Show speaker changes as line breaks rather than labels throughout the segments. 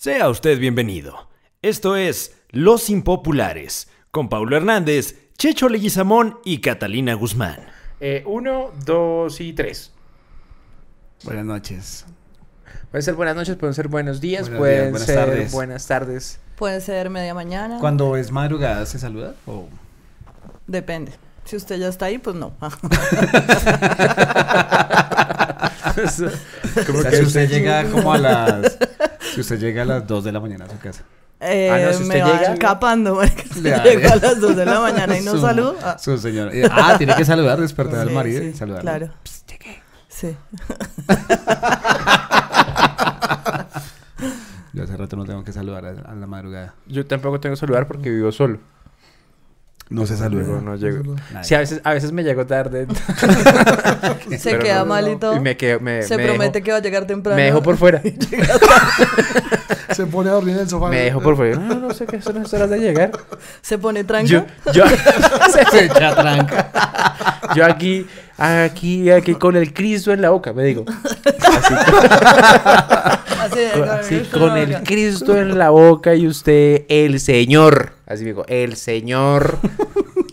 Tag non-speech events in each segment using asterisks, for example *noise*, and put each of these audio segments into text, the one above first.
Sea usted bienvenido. Esto es Los Impopulares, con Paulo Hernández, Checho Leguizamón y Catalina Guzmán.
Eh, uno, dos y tres.
Buenas noches.
Pueden ser buenas noches, pueden ser buenos días,
Buenos
pueden
días, buenas
ser
tardes.
buenas tardes.
Puede ser media mañana.
Cuando es madrugada, ¿se saluda? ¿O
Depende. Si usted ya está ahí, pues no. *laughs* *laughs*
Como *laughs*
O sea, si usted llega como a las... Si usted llega a las 2 de la mañana a su casa.
Eh,
Ah, no, si
me va
llega-
escapando, *laughs* *laughs* llego a las 2 de la mañana y no
Su-
saludo. Ah,
Su señor. Eh, Ah, tiene que saludar, despertar al marido
sí,
y saludar.
Claro. Sí.
Yo hace rato no tengo que saludar a, a la madrugada.
Yo tampoco tengo celular porque vivo solo.
No se
Luego no llego. Sí, a veces, a veces me llego tarde. *laughs*
Se
Pero
queda
no,
mal y todo.
Y me quedo, me,
Se
me
promete
dejo,
que va a llegar temprano.
me dejo por fuera. *laughs*
Se pone a dormir en el sofá.
me dejo por fuera. No, no sé qué son las horas de llegar.
Se pone tranca.
Yo, yo, *laughs*
Se echa tranca.
yo aquí, aquí, aquí con el Cristo en la boca, me digo.
Así,
Con,
con-
sí,
con
el. Cristo en la boca y usted, el Señor. Así digo, el Señor.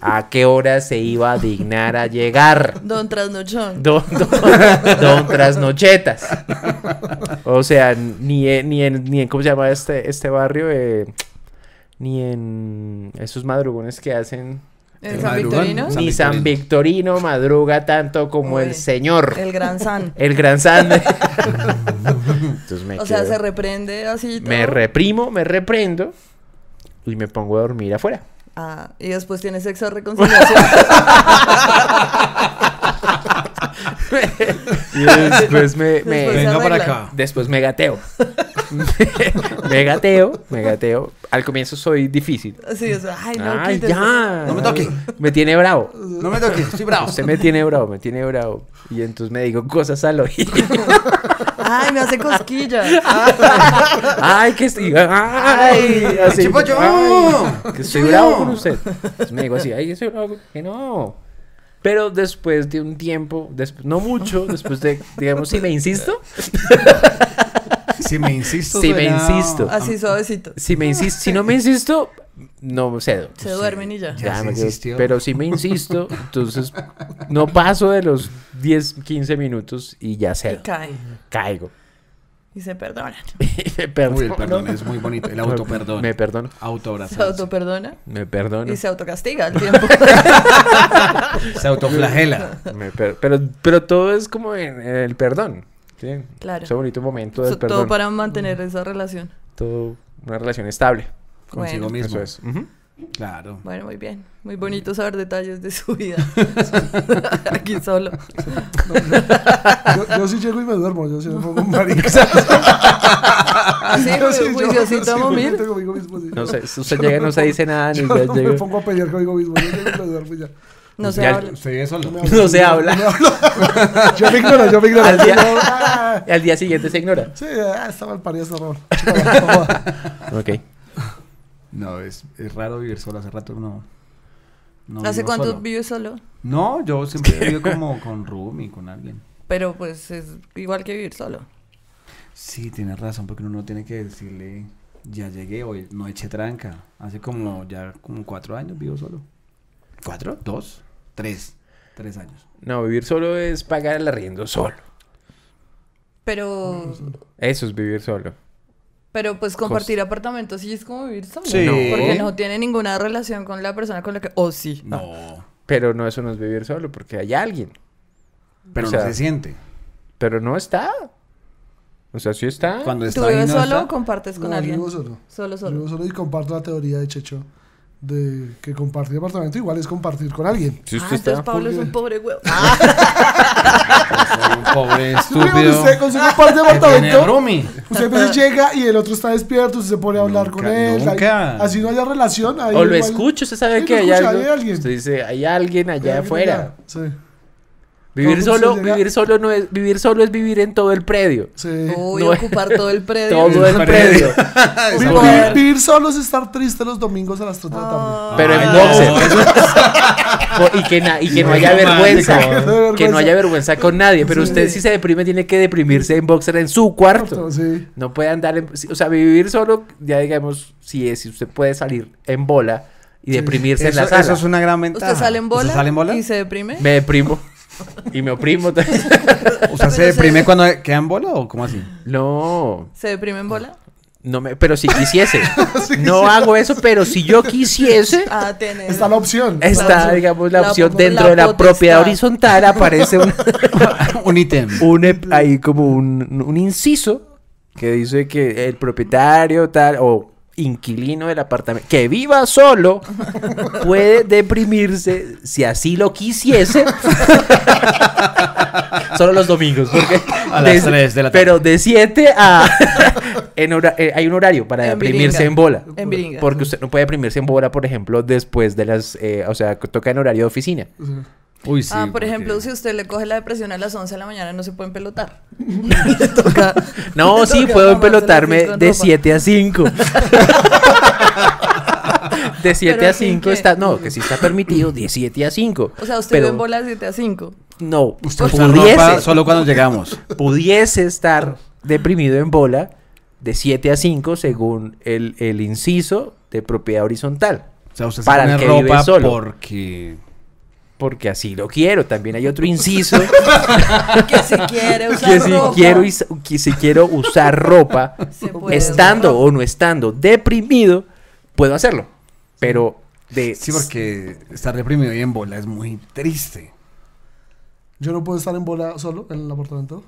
¿A qué hora se iba a dignar a llegar?
Don Trasnochón.
Don, don, don Trasnochetas. O sea, ni en, ni en, ni en ¿cómo se llama este, este barrio? Eh, ni en esos madrugones que hacen.
¿El
El
San. Victorino?
San
ni San Victorino madruga tanto como el Señor.
El Gran San. *laughs*
El gran San. *laughs* Entonces me
O sea,
quedo-
se reprende así.
me reprimo, me reprendo y me pongo a dormir afuera.
Ah, y después tiene sexo de reconciliación. *laughs*
Y después me, me-
Después
Venga para acá.
después me gateo. *laughs* me gateo, me gateo. Al comienzo soy difícil.
Sí, o sea, ay, no,
Ay, ya.
No me toque.
Me tiene bravo.
No me toques, estoy bravo.
Usted me tiene bravo, me tiene bravo. Y entonces me digo cosas al oído. *laughs*
Ay, me hace cosquillas. *laughs*
Ay, que estoy. Ay, así. Ay, que estoy bravo con usted. Entonces me digo así, ay, estoy bravo. Que no. Pero después de un tiempo, después, no mucho, *laughs* después de, digamos, si me insisto,
Si me insisto.
Si me insisto.
Así suavecito.
si me insisto, si no me insisto, no cedo.
Se duermen y ya.
Ya se
me. Pero si me insisto, entonces no paso de los 10, 15 minutos y ya
Y
cedo.
cae.
Caigo.
Y se perdonan. *laughs*
Y me perdono.
Uy, el perdón es muy bonito. El *laughs* autoperdón.
Me perdono.
Se
Autoabrazarse.
autoperdona
Me perdono.
y se autocastiga al *laughs* tiempo.
Se autoflagela.
Me per- pero, pero todo es como en, en el perdón. ¿sí?
Claro.
Ese bonito momento del
So-
perdón.
Todo para mantener esa relación.
Todo una relación estable.
Consigo
Bueno.
mismo.
Eso es. Ujú.
Claro.
Bueno, muy bien. Muy bonito saber detalles de su vida. *laughs* Aquí solo.
Yo, yo sí llego y me duermo. Yo sí me pongo un marica. *laughs*
Así,
Yo sí, yo-
juiciosito
sí, me conmigo mismo, sí.
No sé, usted llega y no se dice nada ni
Yo
ya
no me
llega.
pongo a pelear conmigo mismo. Yo llego y me duermo y ya.
No se
Ya-
habla.
Me
No se habla. *laughs*
Yo me ignoro, yo me ignoro.
Al día-
Yo, ah,
Y al día siguiente se ignora.
Sí, ah, está mal parido esta raro.
Ok.
No, es, es raro vivir solo. Hace rato no. no
¿Hace
vivo
cuánto
solo.
vives solo?
No, yo siempre he vivido como con roomie, con alguien. *laughs*
Pero pues es igual que vivir solo.
Sí, tienes razón, porque uno no tiene que decirle, ya llegué hoy, no eché tranca. Hace como ya como cuatro años vivo solo. ¿Cuatro? ¿Dos? Tres. Tres años.
No, vivir solo es pagar el arriendo solo.
Pero,
Eso es vivir solo.
Pero pues compartir apartamentos sí es como vivir solo.
Sí.
¿no? Porque no tiene ninguna relación con la persona con la que... Oh, sí.
No.
Pero no, eso no es vivir solo, porque hay alguien.
Pero
O sea,
no se siente.
Pero no está. O sea, sí está.
Cuando
¿Tú
está ahí
vives
no
solo o compartes con
No,
alguien?
vivo solo.
Solo,
Vivo
solo.
solo y comparto la teoría de Checho de que compartir apartamento igual es compartir con alguien.
Si
Ah,
usted
entonces
está.
Pablo es un pobre huevo.
Soy *laughs* un pobre estúpido.
Usted con su comparte apartamento, usted pues llega y el otro está despierto, usted se pone a hablar con
Nunca,
él. ahí-
nunca.
así no haya relación. ahí
O lo
igual-
escucho, usted sabe
Sí,
que
lo
hay
escucha,
algo.
hay alguien.
Usted dice, hay alguien
hay
allá
alguien
afuera.
allá, Sí.
Vivir
¿Cómo
solo, vivir solo no es, vivir solo es vivir en todo el predio.
Sí.
Uy,
No.
ocupar todo el *laughs* predio.
Todo el predio.
Vi-
Uy,
vi- vivir solo es estar triste los domingos a las 3 de la tarde.
Ah.
Pero en boxer. *laughs* Y que, na- y que no haya vergüenza. Que no haya vergüenza con nadie. Pero
Sí.
usted si se deprime tiene que deprimirse en boxer en su cuarto.
Sí.
No puede andar en... O sea, vivir solo, ya digamos, si, es, si usted puede salir en bola y deprimirse en
Eso,
la sala.
eso es una gran ventaja.
¿Usted sale en bola?
¿Usted sale en bola?
¿Y se deprime?
Me deprimo. Y me oprimo.
¿Usted *laughs*
Pero
se
se-
deprime cuando queda en bola o cómo así?
no.
¿Se deprime en bola?
No me, pero si quisiese. *laughs* No hago eso, pero si yo quisiese,
Ah, tenés.
Está la opción.
está,
opción.
digamos, la
La
opción
po-
dentro
la
de la
potestad.
propiedad horizontal aparece un, *laughs*
un ítem.
un ep- ahí como un, un inciso que dice que el propietario tal o inquilino del apartamento que viva solo puede deprimirse si así lo quisiese. *laughs* Solo los domingos porque
A las tres de la tarde.
pero de 7 a *laughs* en hora- eh, hay un horario para
En
deprimirse en bola.
En
porque usted no puede deprimirse en bola por ejemplo después de las eh, o sea toca en horario de oficina
Uy, sí.
ah, por
porque-
ejemplo, si usted le coge la depresión a las 11 de la mañana, no se puede empelotar. *laughs* Le toca-
No,
le
sí,
toca
puedo
con
de
ropa.
7 a 5. *laughs* De 7
Pero
a
sin
5
que-
está, no, que sí está permitido de 7 a 5.
O sea, usted
Pero
ve en bola de 7 a 5.
no,
Usted
pudiese,
ropa solo cuando *laughs* llegamos.
pudiese estar deprimido en bola de 7 a 5 según el, el inciso de propiedad horizontal.
O sea, usted se
Para el
pone
que vive
ropa
solo.
porque...
Porque así lo quiero. También hay otro inciso *laughs*
Que si quiere usar
que si
ropa,
quiero, is- que si quiero usar ropa estando
usar
o no estando deprimido, puedo hacerlo. Pero de
Sí, porque estar deprimido y en bola es muy triste.
Yo no puedo estar en bola solo en el apartamento.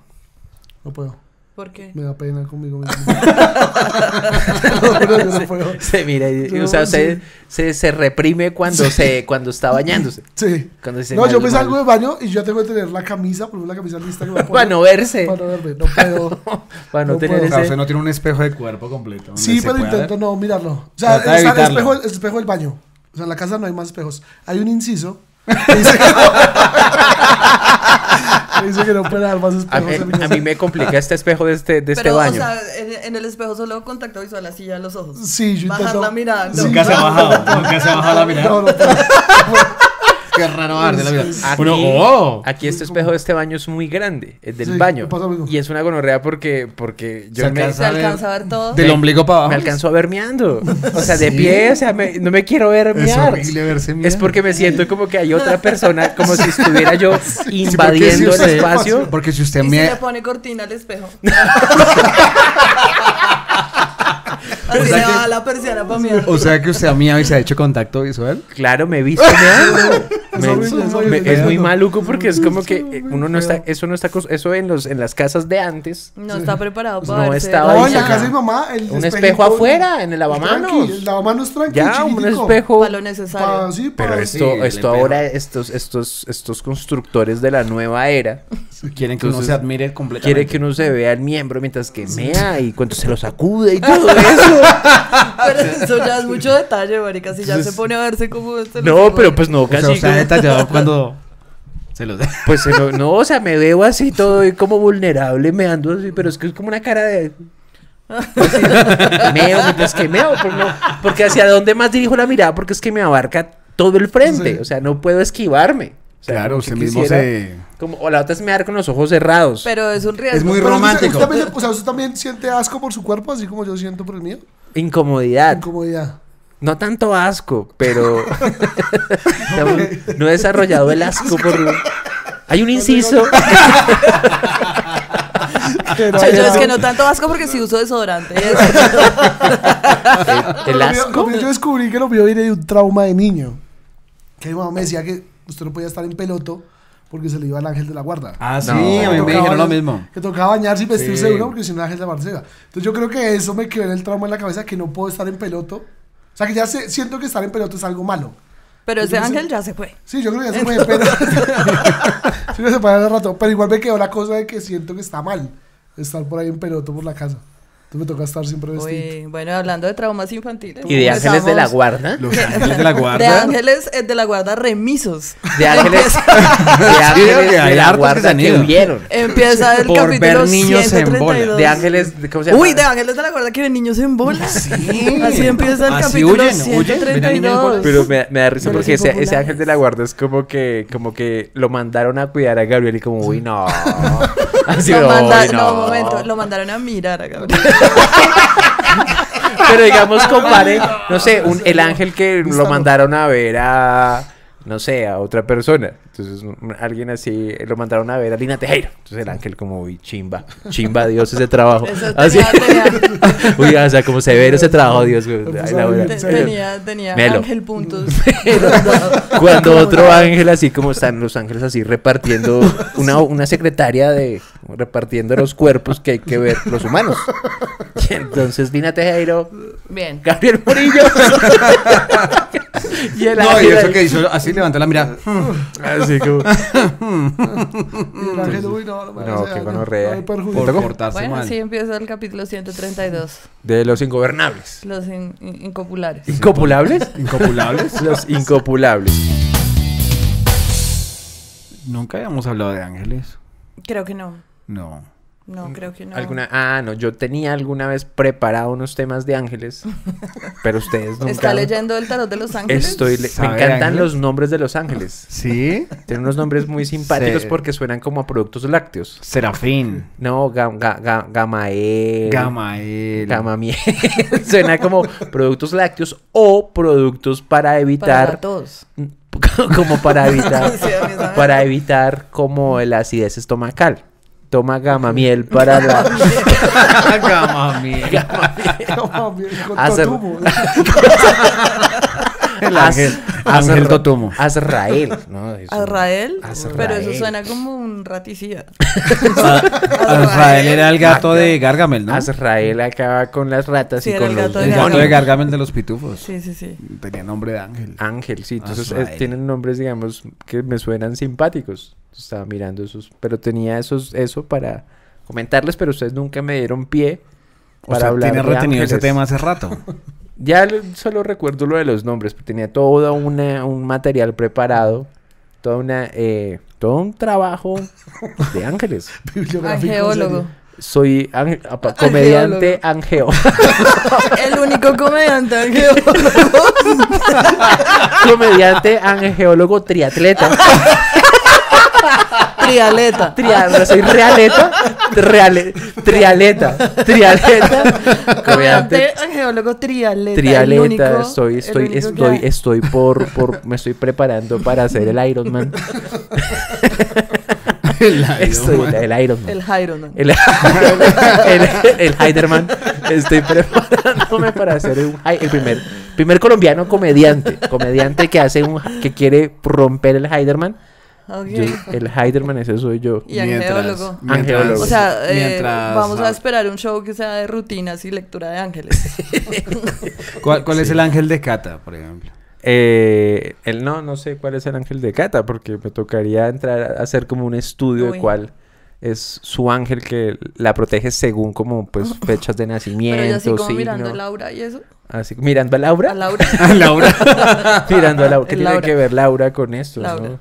No puedo.
¿Por qué?
Me da pena conmigo mismo. no, no, yo no puedo.
se mira, y- o sea, se,
sí.
se, se reprime cuando se cuando está bañándose.
Sí.
Cuando dice
No,
mal-
yo me salgo del baño y yo ya tengo que tener la camisa, por ejemplo, la camisa lista que me voy a
para
poner.
no verse,
Para no verme. No puedo. *laughs*
para no,
no
tener
puedo.
O sea, no tiene un espejo de cuerpo completo.
Sí,
se
pero intento
ver.
no mirarlo. O sea, está el espejo, el espejo del baño. O sea, en la casa no hay más espejos. Hay un inciso *laughs* que dice, que *laughs* dice que no puede dar más
a,
espejos.
mí-
en mi
a mí me complica este espejo de este de este
Pero,
baño.
o sea, en, en el espejo solo contacto visual, así ya los ojos.
Sí, yo
Bajar
intento-
la mirada.
Sí,
Nunca se ha bajado. *laughs* Nunca se ha bajado la mirada.
No, no puedo.
Qué raro de la.
Aquí,
Uno, oh.
aquí este espejo de este baño es muy grande, el del
Sí,
baño. Y es una gonorrea porque, porque yo
Se
me,
alcanza
Se
a ver
alcanza a ver todo.
Del ombligo para abajo.
me alcanzó a ver meando. O sea, de pie, o sea, me- no me quiero ver
Es
mear.
horrible verse
Es porque me siento como que hay otra persona, como si estuviera yo
Sí, si
invadiendo el espacio.
Porque si usted
Y
me...
se le pone cortina al espejo. *laughs* Así le baja la persiana para.
O sea que usted a mí y se ha hecho contacto visual.
Claro, me he visto meando.
Es
Me-
horrible, es
me-
horrible.
es muy maluco porque es como que eh, uno no está, eso no está, eso en los, en las casas de antes.
No está *laughs* preparado para
no
verse.
estaba
No,
ahí
en la
ya.
casa de mi mamá, el
Un
espejito-
espejo afuera, en el
Tranqui,
lavamanos.
el lavamanos tranqui,
Ya, un espejo.
Para lo necesario.
Pa- sí,
Pero esto, esto
espejo.
ahora, estos, estos, estos constructores de la nueva era,
Quieren que uno se admire completamente.
quiere que uno se vea el miembro mientras que mea y cuando se lo sacude y *laughs* todo eso.
Pero eso ya es mucho detalle, marica. Si ya se pone a verse como este.
No, pero pues no,
O sea, detallado cuando se los da.
Pues se lo- no, o sea, me veo así todo y como vulnerable meando así, pero es que es como una cara de... así, meo, mientras que meo, porque, no- porque hacia dónde más dirijo la mirada, porque es que me abarca todo el frente,
Sí.
o sea, no puedo esquivarme. O sea,
Claro, usted mismo se...
Como, o la otra es mear con los ojos cerrados.
Pero es un riesgo.
Es muy
Pero usted-
romántico.
Usted, también, o sea, usted también siente asco por su cuerpo, así como yo siento por el mío.
Incomodidad.
Incomodidad.
No tanto asco, pero *laughs* no he desarrollado el asco por... Hay un inciso.
O sea, *laughs* yo es que no tanto asco porque si uso desodorante. *laughs*
el asco.
mío yo descubrí que lo mío viene de un trauma de niño. Que mi mamá me decía que usted no podía estar en peloto porque se le iba el ángel de la guarda.
Ah, sí,
No.
a mí me dijeron lo mismo.
Que tocaba bañarse y vestirse
Sí.
de uno porque si no el ángel de la guarda se iba. Entonces yo creo que eso me quedó en el trauma en la cabeza que no puedo estar en peloto. O sea que ya sé- siento que estar en peloto es algo malo.
Pero ese ángel ya se fue.
Sí, yo creo que ya se puede, pero... *laughs* sí, se hace rato. Pero igual me quedó la cosa de que siento que está mal estar por ahí en peloto por la casa. Entonces me toca estar siempre vestido.
Uy, bueno, hablando de traumas infantiles.
Y de ángeles de la guarda.
Los ángeles de la *laughs*
De
guarda.
ángeles eh, de la guarda remisos.
De ángeles, *laughs* *laughs* de ángeles de la guarda que hubieron.
Empieza el
Por
capítulo
ver niños en bola.
132.
De ángeles, de- ¿cómo se llama?
Uy, de ángeles de la guarda que ven niños en bola. Así empieza el
Así
capítulo
huyen, huyen, ven a niños en bola.
132.
Pero me, me da risa
De
porque ese, ángel de la guarda es como que, como que lo mandaron a cuidar a Gabriel y como, uy, no. Así,
lo
"Uy,
manda-
no".
no, un momento, lo mandaron a mirar a Gabriel.
Pero digamos, compare, no sé, un- el ángel que lo mandaron a ver a, no sé, a otra persona. Entonces, un- alguien así, lo mandaron a ver a Lina Tejero. Entonces, el ángel como, uy, chimba, chimba, Dios, ese trabajo.
Eso
Así.
tenía, tenía, *laughs*
Uy, o sea, como severo ese trabajo, Dios. güey.
Lo
Ay,
puso
la
ahí.
buena.
te-
¿En serio?
tenía, tenía
Melo.
ángel puntos. *laughs*
Cuando otro ángel así como están los ángeles así repartiendo una, una secretaria de repartiendo los cuerpos que hay que ver los humanos. Y entonces Lina Tejero,
Bien.
Gabriel Murillo *laughs* y el
No, y eso que hizo, así levantó la mirada.
así como
no,
qué gonorrea.
Por portarse
Bueno,
mal.
así empieza el capítulo 132.
de los ingobernables.
Los in- in- incopulares.
¿Incopulables? *laughs*
¿Incopulables? *laughs*
Los incopulables.
Nunca habíamos hablado de ángeles.
Creo que no.
No.
No, creo que no.
Alguna, ah, no, yo tenía alguna vez preparado unos temas de ángeles, *laughs* pero ustedes nunca.
¿Está leyendo el tarot de los ángeles?
Estoy, le- me
¿Sabe de
encantan
ángeles?
los nombres de los ángeles.
¿Sí?
Tienen unos nombres muy *laughs* simpáticos
Se-
porque suenan como a productos lácteos.
Serafín.
No, ga, ga- ga- Gamael.
Gamael.
Gamamiel. *laughs* Suena como productos lácteos o productos para
Para
evitar.
gatos.
como para evitar. Para evitar como la acidez estomacal. Toma gamamiel para la.
Gamamiel.
No, bien, con
Hacer-
Totumo. *laughs* *laughs*
El ángel. Ángel Totumo.
Azrael. ¿no? *laughs* Eso-
Azrael,
Azrael.
pero eso suena como un raticida. *laughs*
Azrael era el gato de Gargamel, ¿no?
Azrael acaba con las ratas
Sí,
y con
el
los
gato de
El gato de Gargamel de los pitufos.
Sí, sí, sí.
Tenía nombre de ángel.
Ángel, sí. Entonces eh, tienen nombres, digamos, que me suenan simpáticos. Estaba mirando esos, pero tenía esos, eso para comentarles, pero ustedes nunca me dieron pie
O
para
sea,
hablar
tiene
de
retenido ese tema hace rato. *laughs*
Ya lo- solo recuerdo lo de los nombres, pero tenía todo una, un material preparado, toda una, eh, todo un trabajo de ángeles. *laughs*
Angeólogo.
Soy apa- comediante angeo. *laughs*
El único comediante angeólogo. *laughs*
comediante angeólogo triatleta.
Trialeta. *laughs*
Tria- soy realeta, reale- trialeta, trialeta,
Comediante angeólogo trialeta. el
trialeta,
único-
estoy,
el
estoy,
que
estoy, estoy por, por, me estoy preparando para hacer el Ironman. *laughs* Estoy, el Ironman.
El Jairon. *laughs*
El, el, el Heiderman. Estoy preparándome para hacer un, el primer, primer colombiano comediante. Comediante que hace un, que quiere romper el Heiderman. Yo- el Heiderman ese soy yo.
Y angeólogo.
Angeólogo.
O sea, eh,
mientras-
vamos a esperar un show que sea de rutinas y lectura de ángeles. *laughs*
¿Cuál, cuál es el ángel de Cata, por ejemplo?
Eh, el no, no sé cuál es el ángel de Cata, porque me tocaría entrar a hacer como un estudio
Uy.
de cuál es su ángel que la protege según como pues *laughs* fechas de
Pero
nacimiento,
yo así como
signo.
mirando a Laura y eso.
Así, mirando a Laura.
A Laura. *laughs*
Laura.
mirando a Laura. ¿Qué
El
tiene
Laura.
que ver Laura con esto?
Laura.
No,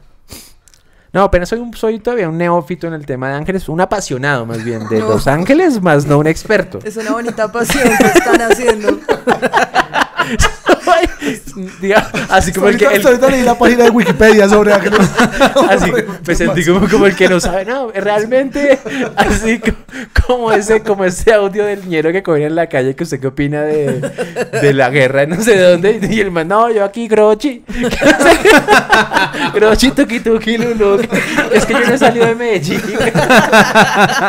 No, apenas soy, un, soy todavía un neófito en el tema de ángeles, un apasionado más bien de
No.
los ángeles, más no un experto.
Es una bonita pasión que están haciendo. *laughs* *laughs*
Diga, así como el que...
Ahorita-
el-
ahorita leí la página de Wikipedia sobre. *laughs*
Así me sentí como, como el que no sabe, no, realmente, *laughs* así co- como ese, como ese audio del niñero que cogen en la calle, que usted qué opina de, de la guerra, no sé dónde, y el man, no, yo aquí, Grochi, Grochi, tuki tuki, lulu, es que yo no he salido de Medellín,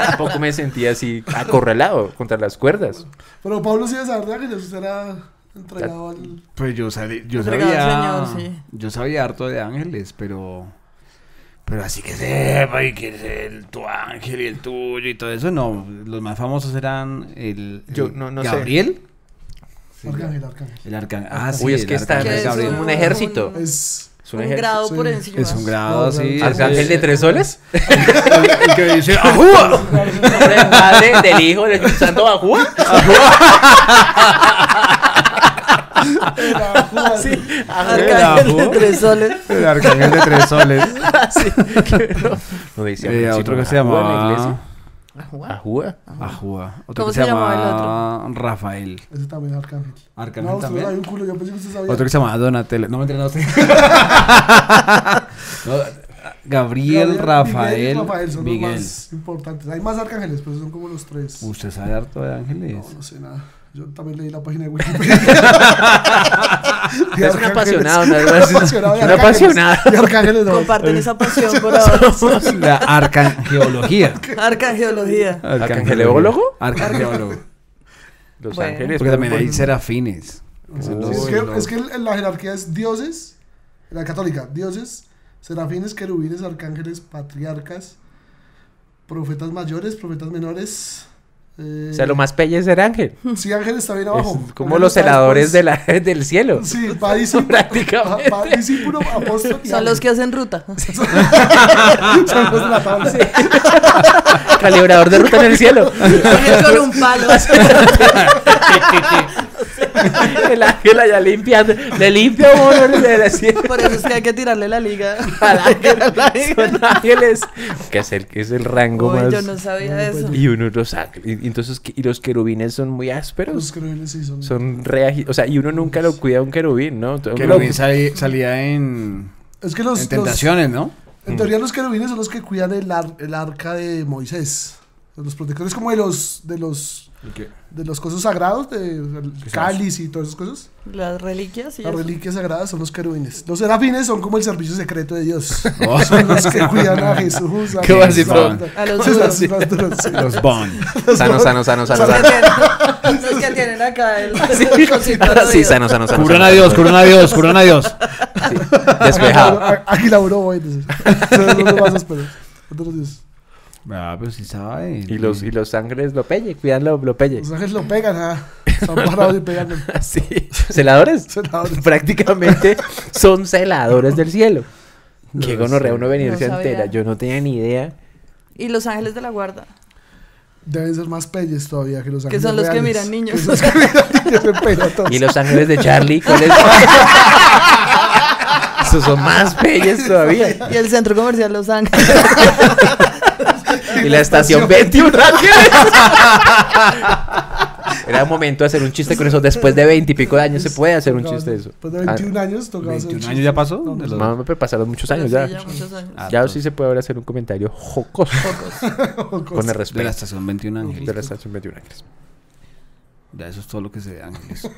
tampoco me sentí así acorralado contra las cuerdas,
Pero Pablo sí saber de ángeles. Usted era entregado al...
Pues yo, sabía, yo
Entregado al
sabía.
Señor, sí.
Yo sabía harto de ángeles, pero. Pero así que sepa y que es el tu ángel y el tuyo y todo eso, no. Los más famosos eran el.
Yo
el
no- no sé.
Gabriel.
Arcángel, arcángel.
El arcángel. Ah, sí.
Uy, es
el
que está-
es
Gabriel,
Gabriel.
un ejército.
Es...
Es
Un
ejército.
grado por
sí.
encima.
Es un grado
no,
¿Arcángel de tres soles? *laughs*
El que dice ¡Ajúa! *laughs*
¿Del padre, del hijo, del santo Bajúa? *laughs* *laughs* Sí,
Arcángel de tres soles.
El arcángel de tres soles.
sí. No dice
Eh, otro que se llamaba
iglesia.
Ajúa.
Ajúa.
Ajúa. Otro
¿Cómo
que se,
se llamaba el
llamaba Rafael.
Ese también es Arcángel.
Arcángel
no,
también.
hay un culo, yo pensé que usted sabía.
Otro que se llamaba Donatello. No me entiendes *laughs* usted. No, Gabriel,
Gabriel,
Rafael,
Miguel Rafael son
Miguel.
los más importantes. Hay más arcángeles, pero son como los tres.
Usted sabe harto de ángeles.
No, no sé nada. Yo también leí la página de Wikipedia. *laughs*
Es un apasionado, ¿no?
Un apasionado de
Un apasionado.
De arcángeles, no.
Comparten esa pasión por *laughs* ahora.
La arcangeología.
Arcangeología.
¿Arcangeólogo?
Arcangeólogo.
Los
Bueno.
ángeles.
Porque también hay serafines.
Sí, es, que, es que la jerarquía es dioses, la católica, dioses, serafines, querubines, arcángeles, patriarcas, profetas mayores, profetas menores. Eh,
O sea, lo más pelle es ser ángel.
Sí, ángeles está bien abajo.
Es como los
está
celadores de la, *laughs* del cielo.
Sí, va discípulo, *laughs*
Prácticamente.
va discípulo, apóstol
Son los que
ángel.
hacen ruta. *laughs*
Son los de la tabla.
Calibrador de ruta en el cielo.
Ángel con un palo. *laughs*
El ángel allá limpiando. Le limpia uno del cielo.
Por eso es que hay que tirarle la liga. *laughs* *laughs*
Al ángel. Son ángeles. Que es el, que es el rango
Uy,
más.
yo no sabía eso.
Y uno los ángeles. Y entonces, ¿qué- y los querubines son muy ásperos.
Los querubines sí son.
Son re O sea, y uno nunca lo cuida a un querubín, ¿no? Todo-
Querubín salía en,
Es que los,
en
los-
tentaciones, ¿no?
en teoría los querubines son los que cuidan el, ar- el arca de Moisés. Los protectores como de los de los de los cosas sagrados, de el
¿Qué
cáliz y todas esas cosas.
Las reliquias y
Las
eso.
reliquias sagradas son los querubines. Los serafines son como el servicio secreto de Dios.
Oh. *laughs*
Son los que cuidan a Jesús. a
¿Qué va a decir?
A los duros.
sí, los
Bond.
Sano, sano, sano, sano.
Los que
sano.
tienen- los que tienen acá el, *laughs*
Sí, sano, sano, sano.
Cubran
sano.
a Dios, cubran a Dios, cubran a Dios.
Despejado.
Aquí laburó hoy. entonces. Son los más ásperos. Otros dios.
Ah, pero sí sabe.
Y los, y los ángeles lo pelle, cuidan lo, lo pelle.
Los ángeles lo pegan, ah. Están parados y pegando. *laughs*
Sí. ¿Celadores? *laughs*
Celadores.
Prácticamente son celadores del cielo. Qué gonorrea uno venirse
No
entera. Yo no tenía ni idea.
Y los ángeles de la guarda.
Deben ser más peyes todavía que los
Que
ángeles
son los que miran niños.
Que son los que miran niños. *laughs*
Y los ángeles de Charlie, ¿cuáles? Esos son más peyes todavía.
Y el centro comercial Los Ángeles.
Y la estación 21 ángeles. *laughs* Era momento de hacer un chiste con eso. Después de 20 y pico de años se puede hacer un chiste de eso.
Después de 21 años tocaba hacer un
21
chiste.
años ya pasó.
No,
de
no
los-
Mamá, pero pasaron muchos años ya.
sí, muchos años.
Ah,
Ya
todo.
sí se puede ahora hacer un comentario jocoso. Con el
De la
respeto
estación 21 ángeles.
de la estación 21 ángeles.
Ya eso es todo lo que sé de ángeles.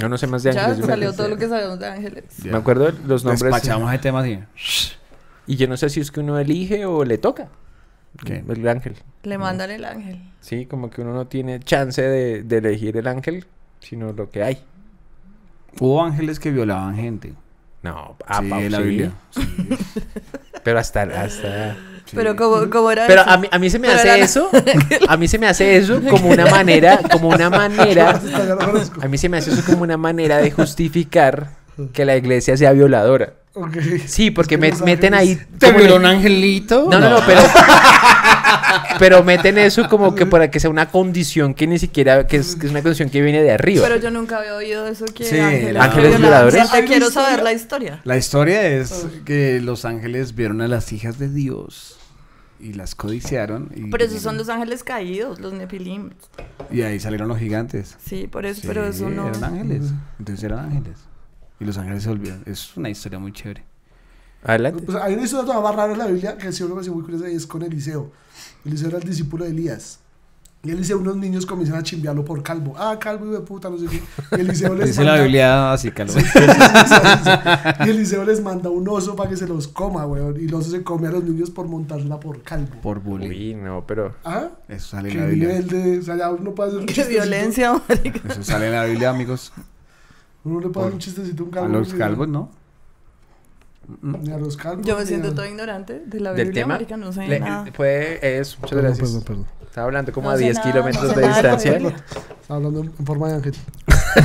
No, no sé más de
Ya
ángeles. me-
salió todo lo que sabemos de ángeles.
Ya.
Me acuerdo de los nombres.
Despachamos ese tema así.
Y yo no sé si es que uno elige o le toca.
¿Qué?
El ángel.
Le mandan el ángel.
Sí, como que uno no tiene chance de, de elegir el ángel, sino lo que hay.
Hubo ángeles que violaban gente.
No, ah,
sí,
Pau,
en la
sí.
Biblia.
Pero hasta, hasta...
Sí.
Pero como, como era
Pero
eso?
a mí, a mí se me
Pero
hace
era-
eso, *laughs* a mí se me hace eso como una manera, como una *laughs* manera, a mí se me hace eso como una manera de justificar que la iglesia sea violadora. Sí, porque
Es que
meten ahí...
¿Te
como
violó un angelito?
No, no, no, pero. *laughs* pero meten eso como que para que sea una condición que ni siquiera. que es, que es una condición que viene de arriba.
Pero yo nunca había oído eso que
Sí,
ángeles,
la-
¿Ángeles
violaban
violadores?
Quiero
historia-
saber la historia.
La historia es que los ángeles vieron a las hijas de Dios y las codiciaron. Y,
Pero esos son los ángeles caídos, los nefilim.
Y ahí salieron los gigantes.
Sí, por eso,
Sí,
pero eso no.
Eran ángeles. Entonces eran ángeles. Y los ángeles se volvieron. Es una historia muy chévere.
Adelante.
Pues hay una historia todavía más rara en la Biblia que uno me hace muy curiosa y es con Eliseo. Eliseo era el discípulo de Elías. Y Eliseo, unos niños comienzan a chimbearlo por calvo. Ah, calvo y de puta, no sé qué. Y Eliseo les
Dice la
manda-
Biblia así, calvo.
Sí, sí, sí, sí, sí. Y Eliseo les manda un oso para que se los coma, weón. Y el oso se come a los niños por montarla por calvo.
Por bullying.
Uy, no, pero.
¿Ah?
Eso sale en la Biblia.
nivel de. O sea, ya uno puede hacer un
Qué violencia, *laughs* marica.
Eso sale en la Biblia, amigos.
Uno le
Por-
un chistecito a un
A
calvo.
los
ni-
calvos, ¿no?
Ni a los calvos.
Yo me siento
a-
toda ignorante de la
Del
Biblia,
tema.
marica, no sé
le-
nada.
puede. Es. Muchas
Perdón,
gracias.
perdón, perdón.
Estaba hablando como
No
a
sé
10
nada,
kilómetros de distancia.
Estaba hablando en forma de ángel. *laughs* Es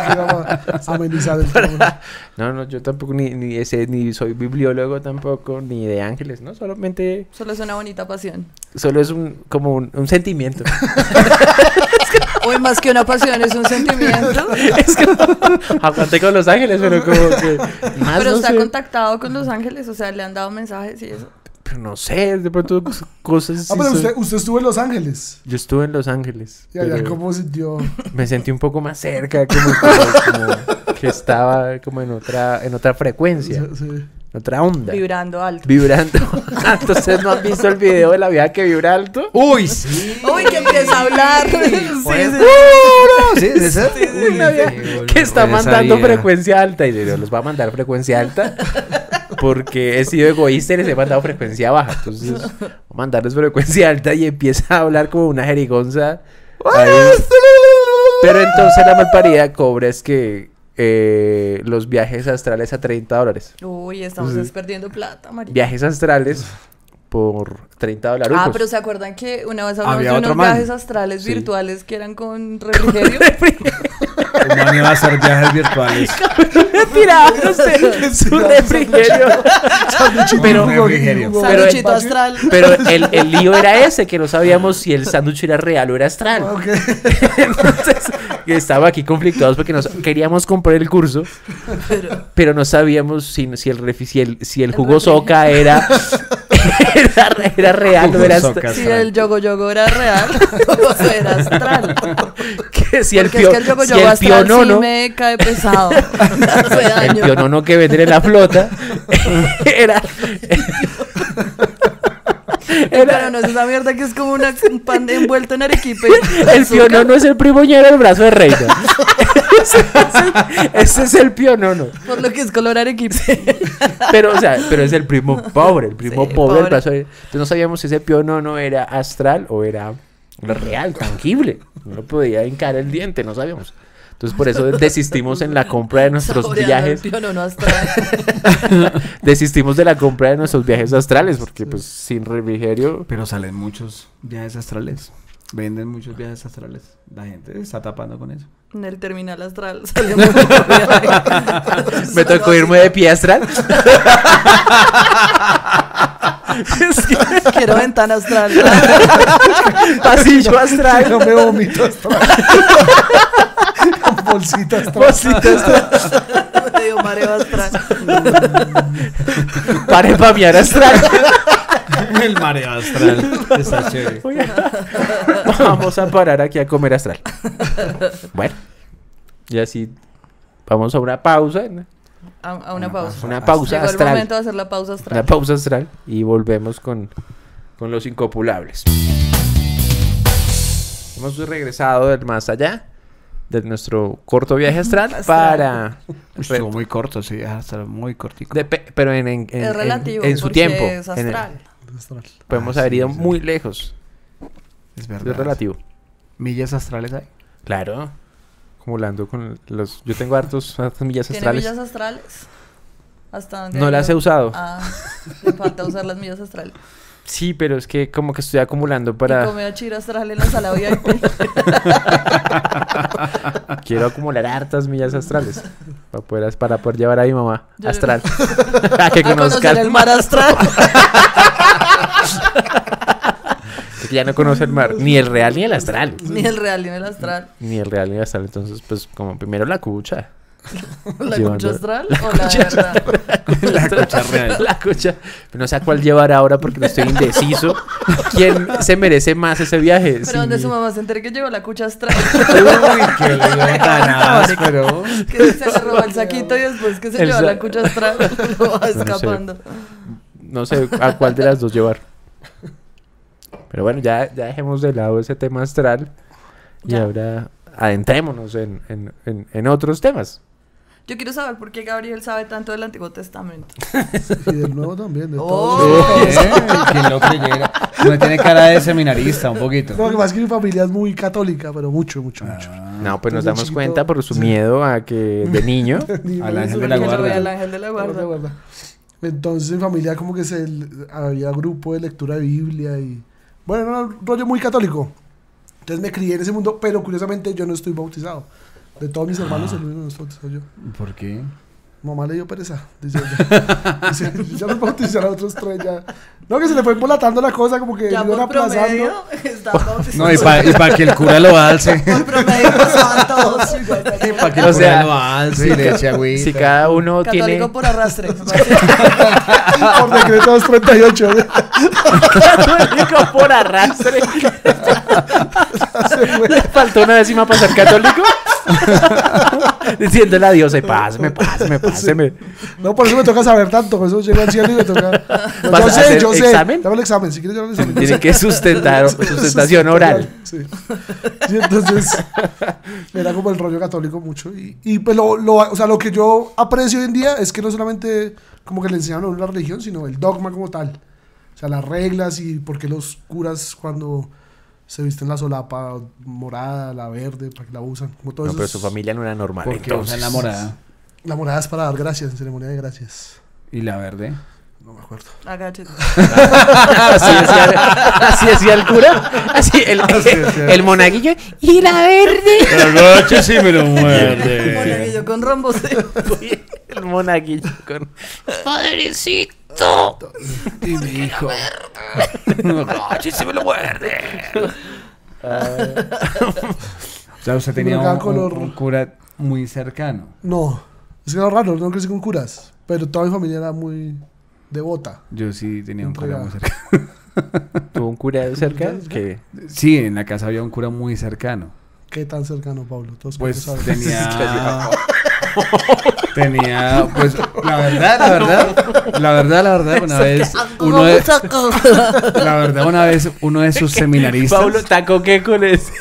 que vamos a amenizar el programa. *laughs*
No, no, yo tampoco ni, ni ese, ni soy bibliólogo tampoco, ni de ángeles, ¿no? Solamente,
Solo es una bonita pasión.
solo es un, como un, un sentimiento. *laughs*
Hoy más que una pasión es un sentimiento. *laughs*
es como, *laughs* aguanté con los ángeles, pero como que más
Pero
no
está
sé.
contactado con los ángeles, o sea, le han dado mensajes y eso.
Pero no sé, de pronto cos- cosas
Ah, pero usted, usted estuvo en Los Ángeles.
Yo estuve en Los Ángeles.
Y allá, ¿cómo sintió? *laughs*
Me sentí un poco más cerca, como, como- como que estaba como en otra, en otra frecuencia,
Sí.
En otra onda.
Vibrando alto.
Vibrando. Entonces, ¿no han visto el video de la vieja que vibra alto?
Uy, sí.
Uy, que empieza a hablar. Sí, sí.
¿Sí? ¿Esa? Uy,
Una vieja
qué
que está mandando frecuencia alta y yo los va a mandar frecuencia alta porque he sido egoísta y les he mandado frecuencia baja. Entonces, voy a mandarles frecuencia alta y empieza a hablar como una jerigonza. Pero entonces la malparida cobra es que eh, los viajes astrales a 30 dólares.
Uy, estamos es perdiendo plata, María.
Viajes astrales por 30 dólares.
Ah, pero ¿se acuerdan que una vez hablamos de unos
man.
viajes astrales
Sí.
virtuales que eran con *laughs* refrigerio?
El man iba a hacer viajes virtuales. *laughs*
tirándose *laughs* su refrigerio.
Pero-
Pero,
refrigerio.
pero,
Sanduchito astral.
pero el, el lío era ese, que no sabíamos si el sándwich era real o era astral.
Ok. *laughs*
Entonces, estaba aquí conflictuados porque nos queríamos comprar el curso, pero no sabíamos si, si el refi- si el, si el
El
jugo soca era, *laughs* era, era real o *laughs* era astral.
Si el yogo yogo era real o era astral.
Que si el,
Porque
pio,
es que el yogo
si
yogo
el
astral sí
pionono,
me cae pesado. *laughs* Me
el pionono que venden en la flota era...
Pero no es esa mierda que es como una, un pan de- envuelto en arequipe.
El pionono es el primoñero del brazo de reina. *laughs* ese, es el, ese es el pionono.
Por lo que es color arequipe.
Pero, o sea, pero es el primo *laughs* pobre, el primo
Sí,
pobre
pobre.
Entonces no sabíamos si ese pionono era astral o era real, tangible. No lo podía hincar el diente, no sabíamos. Entonces por eso *laughs* desistimos en la compra de nuestros viajes.
pionono astral.
Desistimos de la compra de nuestros viajes astrales porque pues sin refrigerio
Pero salen muchos viajes astrales. Venden muchos viajes astrales. La gente está tapando con eso.
En el terminal astral *laughs* viaje.
me tocó irme de pie astral. Es que-
Quiero ventana astral.
pasillo astral.
No me vomito astral. Con *laughs* bolsita astral.
Bolsita astral.
Me dio mareo astral.
Pare pa' miar astral. *laughs*
El mareo astral. Está chévere.
Vamos a parar aquí a comer astral. Bueno, y así vamos a una pausa. ¿no?
A, a una pausa.
Una pausa
Llegó el
astral.
momento de hacer la pausa astral.
Una pausa astral y volvemos con, con los incopulables. Hemos regresado del más allá de nuestro corto viaje astral,
Astral.
para...
Estuvo muy corto, sí, astral muy cortico.
de pe- pero en, en- en-
Es relativo.
en su tiempo.
Es
en el-
astral.
Astral.
podemos
Ah,
haber
sí,
ido
sí.
muy lejos.
Es
Es
verdad.
relativo.
¿Millas astrales hay?
Claro. Acumulando con los... Yo tengo hartos, hartas millas
¿Tiene
astrales.
millas astrales? ¿Hasta dónde
No las he usado.
Ah, le falta usar las millas astrales.
Sí, pero es que como que estoy acumulando
Y
para...
come a chira astral en la sala VIP. *laughs*
Quiero acumular hartas millas astrales. Para poder, para poder llevar a mi mamá
Yo-
astral. *laughs* *laughs* a que
a
conozca
conocer el mar astral.
Ya no conoce el mar. Ni el real ni el astral. *laughs*
ni el real ni el astral.
Ni el real ni el astral. Entonces, pues, como primero la cucha. *laughs*
¿La
Llevando-
cucha astral o *laughs* la de verdad?
La cucha real.
La cucha. Pero no sé a cuál llevar ahora porque no estoy indeciso. ¿Quién se merece más ese viaje?
Pero
Si
donde
mi-
su mamá se entere que llevó la cucha astral.
Uy, qué tan áspero.
que se le robó el saquito y después que se
El
llevó
sa-
la cucha astral. Lo va
sé.
escapando.
No sé a cuál de las dos llevar. Pero bueno, ya, ya dejemos de lado ese tema astral. Y
Ya.
ahora adentrémonos en, en, en, en otros temas.
Yo quiero saber por qué Gabriel sabe tanto del Antiguo Testamento. *laughs*
Y del nuevo también, de
Oh.
todo.
Bien, ¿Quién lo creyera? No tiene cara de seminarista, un poquito.
No, lo que pasa es que mi familia es muy católica, pero mucho, mucho, mucho.
No, pues nos
Desde
damos
chiquito,
cuenta por su
sí.
miedo a que de niño. *laughs*
Ni
Al ángel de la guarda.
el ángel de la
Guarda. Entonces en familia como que se había grupo de lectura de Biblia y bueno, era un rollo muy católico. Entonces me crié en ese mundo, pero curiosamente yo no estoy bautizado. De todos mis hermanos, el único que nos bautizó yo.
¿Por qué?
Mamá le dio pereza. Dice ella. *laughs* Dice, ya nos bautizaron a otros tres ya. No, que se le fue embolatando la cosa, como que
Ya
lo iban aplazando.
No, y para que el cura lo alce. *laughs*
Por promedio pasaban todos.
Y para que
O
el
sea,
cura lo alce y le eche agüita.
Si cada uno
Católico
tiene
por arrastre. *laughs*
Por decreto 238.
católico por arrastre. *laughs* ¿Le faltó una décima para ser católico? *laughs* Diciéndole a Dios, páseme, páseme, páseme.
No, por eso me toca saber tanto. Por eso llego al cielo y me toca. *laughs* No,
¿Vas
yo sé, yo sé.
examen?
Dame el examen. Si quieres, yo el examen.
Tiene que sustentar, sustentación oral.
Sí. Sí, entonces, era como el rollo católico mucho. Y, y pues lo, lo- o sea, lo que yo aprecio hoy en día es que no solamente como que le enseñaron a uno la religión, sino el dogma como tal. O sea, las reglas y por qué los curas cuando se visten la solapa morada, la verde, para que la usan. Como todo
No,
eso
pero
es-
su familia no era normal.
Porque
entonces.
usan la morada.
La morada es para dar gracias, en ceremonia de gracias.
Y la verde.
No me acuerdo.
Agáchate. *laughs*
así, decía, así decía el cura. Así el, el monaguillo. Y la verde.
Agache si me lo *laughs*
Monaguillo con rombos. *laughs*
El monaguillo con.
Padrecito.
Y mi hijo. Agache si *laughs* *laughs* me lo muerde. O sea, usted tenía un,
color-
un- un cura muy cercano.
No, es que era raro, no crecí con curas. Pero toda mi familia era muy devota.
Yo sí tenía un cura muy cercano. *laughs*
Tuvo un cura cerca que.
Sí, en la casa había un cura muy cercano.
¿Qué tan cercano, Pablo? Todos
Pues tenía. *laughs* tenía, pues, la verdad, la verdad, la verdad, la verdad, una vez, uno de, *laughs* la verdad, una vez, uno de sus *laughs* seminaristas,
Pablo Taco le decía.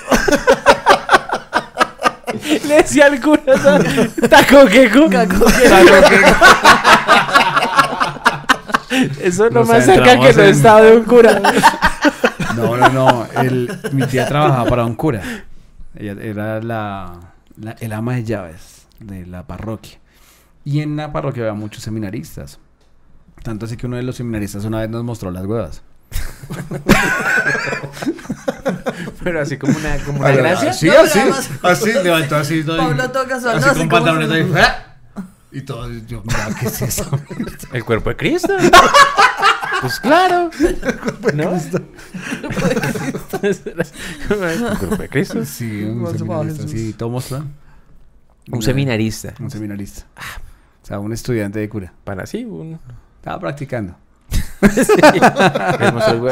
le decía al cura. Taco Queco. Eso es lo
Nos
más cerca que no
en-
estado de un cura.
no, no, no, el- mi tía trabajaba para un cura, ella era la, la- el ama de llaves de la parroquia, y en la parroquia había muchos seminaristas, tanto así que uno de los seminaristas una vez nos mostró las huevas. *laughs*
Pero así como una, como una gracia.
Sí,
No,
así, así, levantó así *laughs*
Pablo toca su alma
Así
así
con pantalones ahí. ¡ah! Y todo, yo, mira, ¿qué es eso? *laughs*
El cuerpo de Cristo. Pues claro. ¿No? El cuerpo de Cristo.
Sí, un
¿Cómo se llamaba
seminarista,
Jesús?
sí, todo mostró.
Un seminarista.
Un seminarista. O sea, un estudiante de cura.
Para sí, un.
Estaba practicando. *laughs*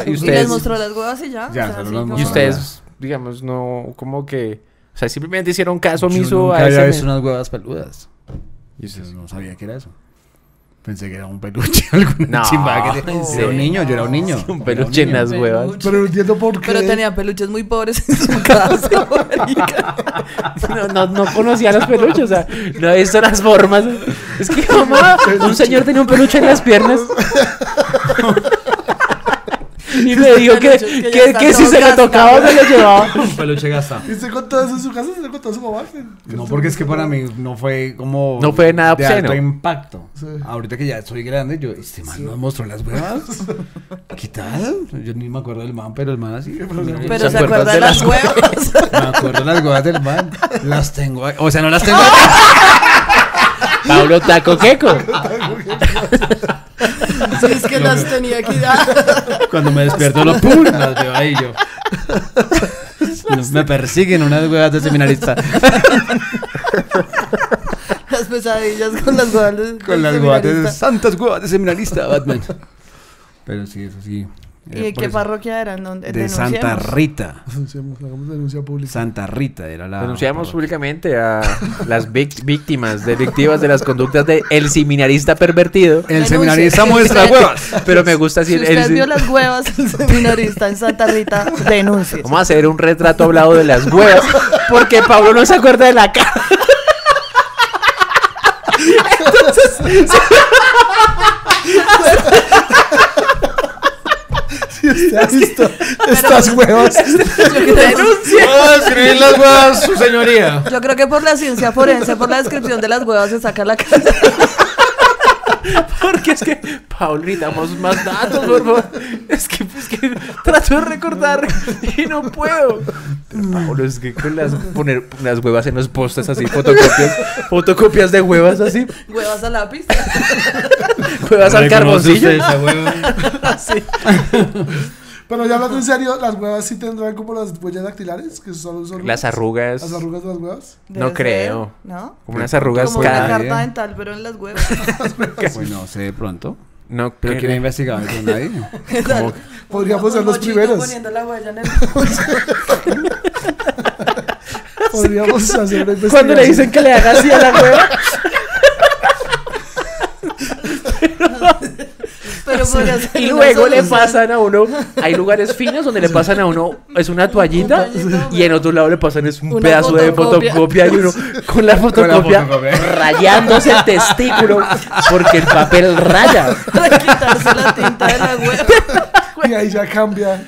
Y
les mostró las huevas y ya.
Ya,
o sea,
solo
así
nos
como-
Y ustedes, digamos, no. Como que. O sea, simplemente hicieron caso
Yo
omiso
nunca
a
había
ese.
visto unas huevas peludas.
Y
Yo
ustedes-
no sabía que era eso. Pensé que era un peluche, *laughs* alguna
No,
chimba que
¿en
Yo era un niño, yo era un niño.
Un
Yo
peluche en
un
las huevas.
Pero no entiendo por qué.
Pero tenía peluches muy pobres en su casa. *laughs*
No, no, no conocía los peluches, o sea, no he visto las formas. Es que, mamá, *laughs* un señor tenía un peluche en las piernas. *laughs* Y me dijo que,
que
si se le tocaba se lo llevaba. *laughs*
Un peluche gastado.
¿Y usted contó eso en su casa? ¿Se contó su mamá?
No, porque es que para mí no fue como.
No fue nada
de
obsceno.
alto impacto.
Sí.
Ahorita que ya soy grande, yo, este man nos mostró las huevas. ¿Qué tal? Yo ni me acuerdo del man, pero el man así.
Pero
¿Se
se
acuerdan
acuerda
de
de las
las
huevas. *laughs*
Me acuerdo las huevas del man. Las tengo. ahí. O sea, no las tengo acá.
Pablo Taco Queco.
Sí, es que las tenía aquí. ah.
Cuando me despierto, lo pum, las veo ahí yo. Me persiguen unas huevas de seminarista.
Las pesadillas con las huevas.
Con las huevas de santas huevas de seminarista, Batman. Pero sí, eso sí.
¿Y
eh,
de
por
qué
eso.
parroquia eran?
De Santa. Rita.
Denunciamos, hagamos denuncia pública.
Santa Rita era la.
Denunciamos
parroquia.
públicamente a las víctimas delictivas de las conductas de el seminarista pervertido.
El
Denuncie.
seminarista muestra huevas.
Pero me gusta
Si
decir.
usted
el-
vio las huevas del *laughs* seminarista en Santa Rita, denuncie.
Vamos a hacer un retrato hablado de las huevas. Porque Pablo no se acuerda de la cara. *laughs*
Si usted ha visto estas huevas.
Denuncie.
¡Oh, escribir las huevas, su señoría!
Yo creo que por la ciencia forense, por la descripción de las huevas, se saca la cara. *laughs*
Porque es que, Paul, necesitamos más datos, por favor. Es que, es que trato de recordar y no puedo. Pero, Paulo, es que con las, poner las huevas en los postes así, fotocopias, fotocopias de huevas así,
Huevas a lápiz. *laughs*
huevas al carboncillo.
usted esa hueva. *laughs*
Así.
Pero ya hablando en serio, las huevas sí tendrán como las huellas dactilares, que son, son
Las arrugas.
las arrugas de las huevas.
No creo.
ser, ¿No?
Como unas arrugas
Como una
cada.
cara.
carta dental, pero en las huevas. *laughs*
Pues *laughs* no sé de pronto.
No
Pero ¿quién ha
creo.
investigado eso? Nadie. *laughs*
Podríamos ser los primeros.
poniendo la huella en el
Podríamos hacer una investigación.
Cuando le dicen que le haga así a la hueva.
Pero *laughs*
Y luego le pasan a uno. Hay lugares finos donde le pasan a uno. Es una toallita. Y en otro lado le pasan es un
Una
pedazo de
fotocopia.
Y uno *laughs* con la fotocopia,
fotocopia.
rayándose el testículo. Porque el papel raya.
Para quitarse la tinta de la hueva.
Y ahí ya cambia.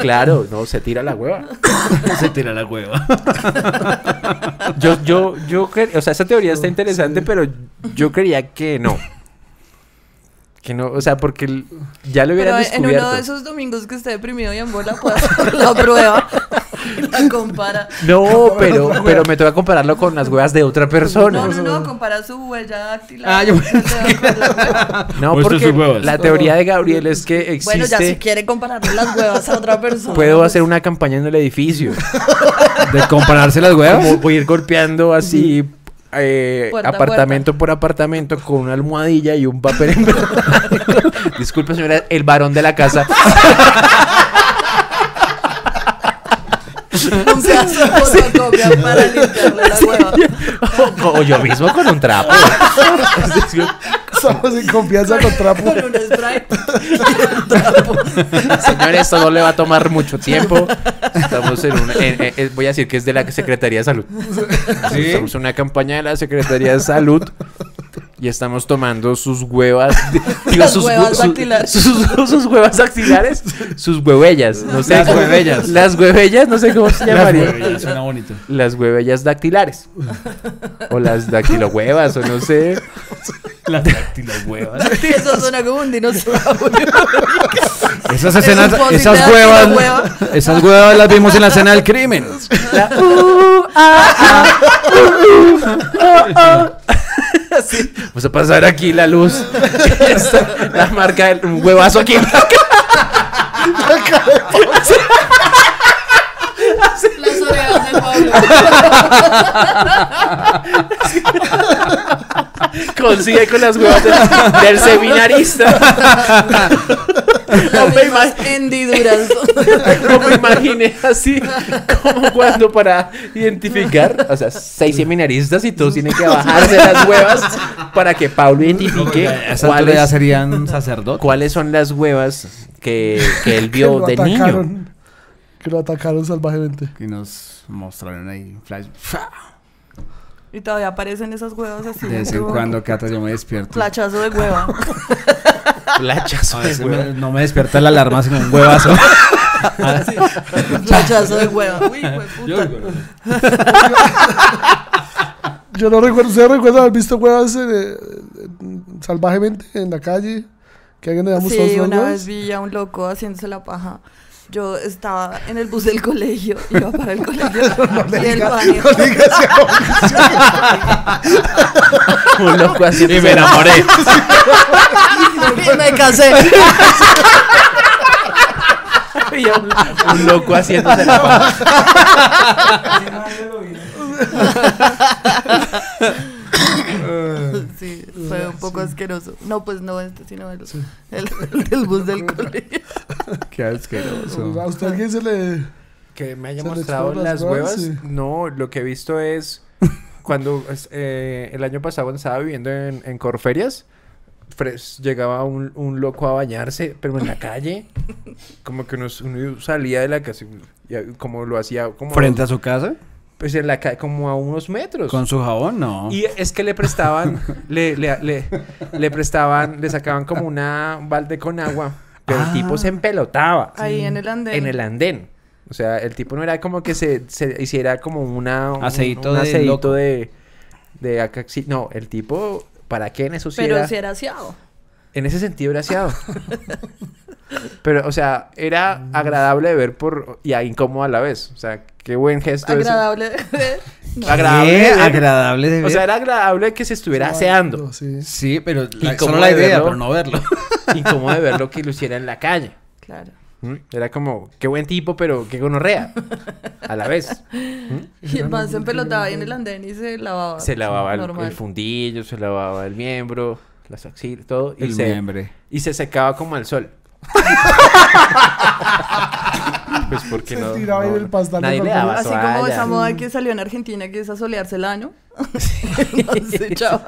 Claro, no, se tira la hueva. *laughs*
Se tira la hueva.
Yo, yo, yo, o sea, esa teoría está interesante, pero yo creía que no. Que no, o sea, porque el- ya lo hubieran
Pero en
descubierto.
uno de esos domingos que esté deprimido y en bola puede hacer la prueba y *laughs* la compara.
No, pero, pero me toca compararlo con las huevas de otra persona.
No, no, no, compara su huella dactilar.
Ah, yo-. *laughs*
No, porque la teoría de Gabriel es que existe.
Bueno, ya si quiere compararle las huevas a otra persona.
Puedo
pues,
hacer una campaña en el edificio.
¿De compararse las huevas?
Como voy a ir golpeando así. Eh,
Puerta
apartamento por apartamento con una almohadilla y un papel en *laughs* Disculpe, señora, el varón de la casa. *laughs*
Un pedazo de fotocopia para limpiarle la hueva.
o, o yo mismo con un trapo. *laughs*
Estamos en confianza con trapo.
Con un spray. *laughs*
Señor, esto no le va a tomar mucho tiempo. Estamos en una. en- en- en- voy a decir que es de la Secretaría de Salud. Estamos en una campaña de la Secretaría de Salud. Y estamos tomando sus huevas. *laughs* digo,
Las
sus,
huevas
su-
dactilares.
sus, *laughs* sus huevas dactilares. Sus huevellas. No sé.
Las huevellas.
Las huevellas, no sé cómo se llamaría.
Las suena bonito.
Las huevellas dactilares. O las dactilohuevas, o no sé.
Las dáctilas huevas.
Eso suena como un dinosaurio.
Esas
Es
escenas, esas huevas,
hueva.
esas huevas las vimos en la escena del crimen.
La- uh, ah, ah, uh, uh, ah, ah. Así. Vamos a pasar aquí la luz. *laughs* Esta, la marca del un huevazo aquí.
Las orejas de Pablo.
Consigue con las huevas del, del seminarista. *laughs* No me,
hendiduras. *laughs*
no me imaginé así como cuando para identificar, o sea, seis seminaristas y todos tienen que *laughs* bajarse las huevas para que Pablo identifique cuáles,
serían sacerdotes.
cuáles son las huevas que, que él *laughs* vio de niño.
atacaron. Que lo atacaron salvajemente.
Y nos mostraron ahí flash.
Y todavía aparecen esas huevas así.
De vez en cuando, Cata, yo me despierto.
Flachazo de hueva.
De hueva.
me- no me despierta la alarma, sino un huevazo. *laughs*
Flachazo de hueva. Uy, hijo de puta.
Yo no recuerdo, ¿ustedes recuerdan haber visto huevas eh, salvajemente en la calle? Que alguien le mostrado
Sí, una vez vi a un loco haciéndose la paja. Yo estaba en el bus del colegio, iba para el colegio *laughs* y el baño.
No digas
Un loco haciendo.
Y me enamoré. *laughs*
Y me casé. *laughs*
Y un, un loco haciéndose la. *laughs*
Sí, fue un poco asqueroso. No, pues no este, sino el, *laughs* el- el del bus del *laughs* colegio.
Qué asqueroso.
¿A usted alguien se le...?
Que me haya
¿Se le
mostrado las
las huevas? Sí.
No, lo que he visto es cuando es, eh, el año pasado cuando estaba viviendo en, en Corferias, fres- llegaba un, un loco a bañarse, pero en la calle, como que uno, uno salía de la casa, y como lo hacía como
Frente a su casa,
pues en la calle, como a unos metros.
con su jabón, no.
Y es que le prestaban, le, le, le, le prestaban, le sacaban como una un balde con agua, pero el tipo se empelotaba
Ahí en el andén.
en el andén. O sea, el tipo no era como que se, se hiciera como una... un-
Aceíto
un
de
aceíto
loco.
de... sí, no, el tipo ¿para qué en eso sí
Pero
era-
si era aseado.
En ese sentido era aseado. *laughs* Pero, o sea, era agradable de ver por... y incómodo a la vez. O sea, qué buen gesto ese.
Agradable de ver. *laughs* No.
Agradable.
Qué
de ver.
agradable de ver.
O sea, era agradable que se estuviera aseando.
Sí.
sí, pero la,
cómo
solo la
de
idea,
verlo?
pero no verlo. *laughs*
Incómodo de verlo que lo hiciera en la calle.
Claro.
¿Mm? Era como, qué buen tipo, pero qué gonorrea. A la vez.
Y el man se empelotaba ahí en el andén y se lavaba.
Se lavaba el fundillo, se lavaba el miembro, las axilas, todo. Y
El
se,
miembro.
Y se secaba como al sol. *laughs* pues porque
Se
no.
tiraba
no-
del pastel
Nadie le daba
Así como esa moda que salió en Argentina que es asolearse el *laughs* *laughs* chao.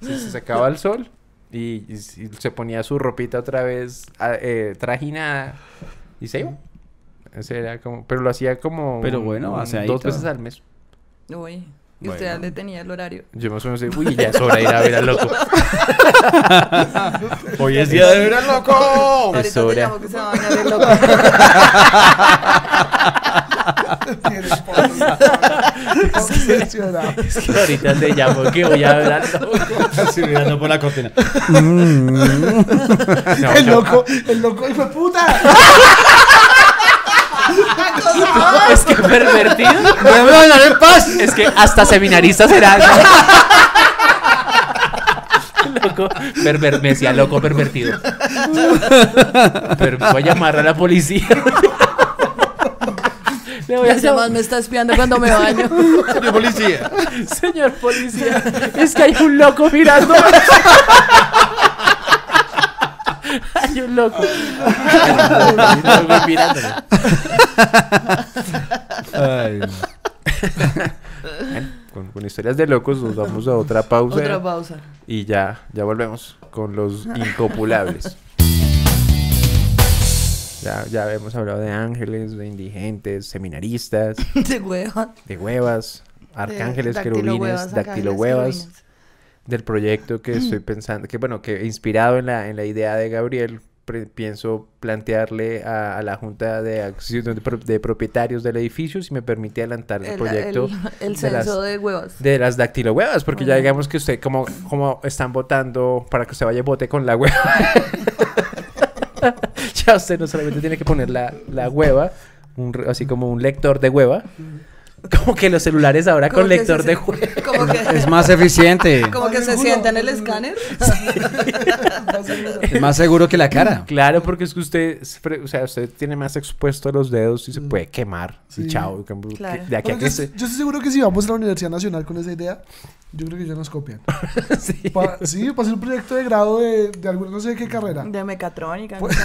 Sí, se sacaba al sol y, y- y se ponía su ropita otra vez eh, trajinada y se iba. Ese era como, pero lo hacía como
Pero bueno,
un- dos veces al mes.
Uy. Y usted ya
Bueno.
le tenía el horario.
Yo más o menos decía, uy, ya es hora de ir a ver al loco. *laughs*
Hoy es día de ver al loco.
Ahorita
Es
te
hora.
llamo que se va a el loco.
Es que ahorita te llamo que voy a ver al loco.
Así mirando por la cortina. *laughs*
No,
El
yo-
loco, el loco, hijo de puta.
Es que pervertido.
¡Déjame bailar en paz!
Es que hasta seminaristas serán. loco, perver- me decía loco pervertido. Pero voy a llamar a la policía. Le voy a llamar.
me está espiando cuando me baño.
Señor policía.
Señor policía, es que hay un loco mirando. Hay un loco. Hay un loco mirándome.
Ay,
Con, con historias de locos nos vamos a otra pausa.
Otra pausa.
Y ya, ya volvemos con los incopulables. Ya, ya hemos hablado de ángeles, de indigentes, seminaristas,
De hueva.
de huevas, arcángeles,
De
querubines,
dactilohuevas,
del proyecto que estoy *clears throat* pensando, que bueno, que inspirado en la, en la idea de Gabriel, pienso plantearle a, a la Junta de de, Pro- de Propietarios del edificio, si me permite adelantar el,
El,
proyecto
el, el
de las-
censo de huevas.
de las dactilohuevas, porque ya digamos que usted, como, como están votando para que usted vaya y vote con la hueva. *laughs* ya usted no solamente tiene que poner la, la hueva, un así como un lector de hueva. *laughs* Como que los celulares ahora con lector
se-
de. *laughs*
Como que,
Es más eficiente. *laughs*
como que se sienta en el escáner.
Es más seguro que la cara.
Claro, porque es que usted, o sea, usted tiene más expuesto a los dedos y se puede quemar. Y
Sí.
chao. que-
Claro.
De aquí a que
yo,
se...
yo estoy seguro que si vamos a la Universidad Nacional con esa idea, yo creo que ya nos copian.
Sí.
Pa- sí, para hacer un proyecto de grado de, de alguna, no sé de qué carrera.
De mecatrónica.
Pues-.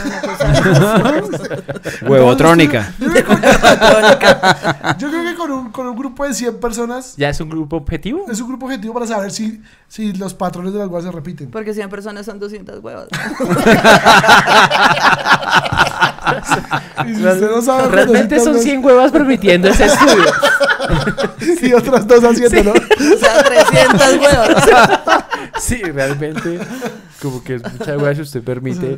Huevotrónica.
Yo creo que, yo creo que con, un, con un grupo de 100 personas
¿Ya es un grupo objetivo?
es un grupo objetivo para saber si, si los patrones de las huevas se repiten.
Porque 100 personas son 200 huevas. *laughs*
Y si usted no sabe,
Realmente son
entonces-
100 huevas permitiendo ese *laughs* estudio.
Y otras dos haciéndolo.
O sea, 300 huevas. *laughs*
Sí, realmente, como que es mucha huella si usted permite,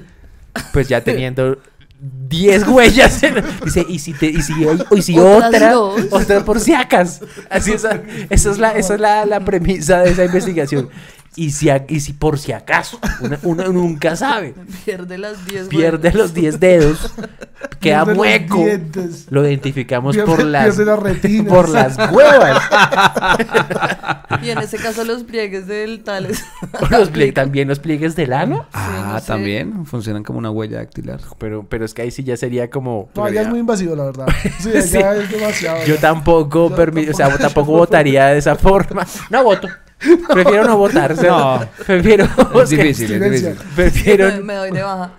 pues ya teniendo 10 huellas. dice, y si, te, y si, y si otra,
dos.
otra por si acas. Así es, esa es, la, esa es la, la premisa de esa investigación. Y si, a- y si por si acaso, uno, uno nunca sabe, *laughs*
Pierde las 10
pierde los 10 dedos, *laughs* queda
Pierde los
mueco. Lo identificamos
Pierde-
por las, por las huevas. *laughs*
Y en ese caso los pliegues del tales.
Los plie- también los pliegues del ano.
Ah,
no sé.
también funcionan como una huella dactilar.
Pero, pero es que ahí sí ya sería como...
No, ya es muy invasivo, la verdad. Sí,
Sí.
ya es demasiado.
Yo
ya.
tampoco,
Yo
permi- o sea,
tampoco
votaría de esa forma. No voto. Prefiero no votar. o sea,
No.
Prefiero.
Es difícil, es difícil.
Prefiero,
Me, me doy de baja.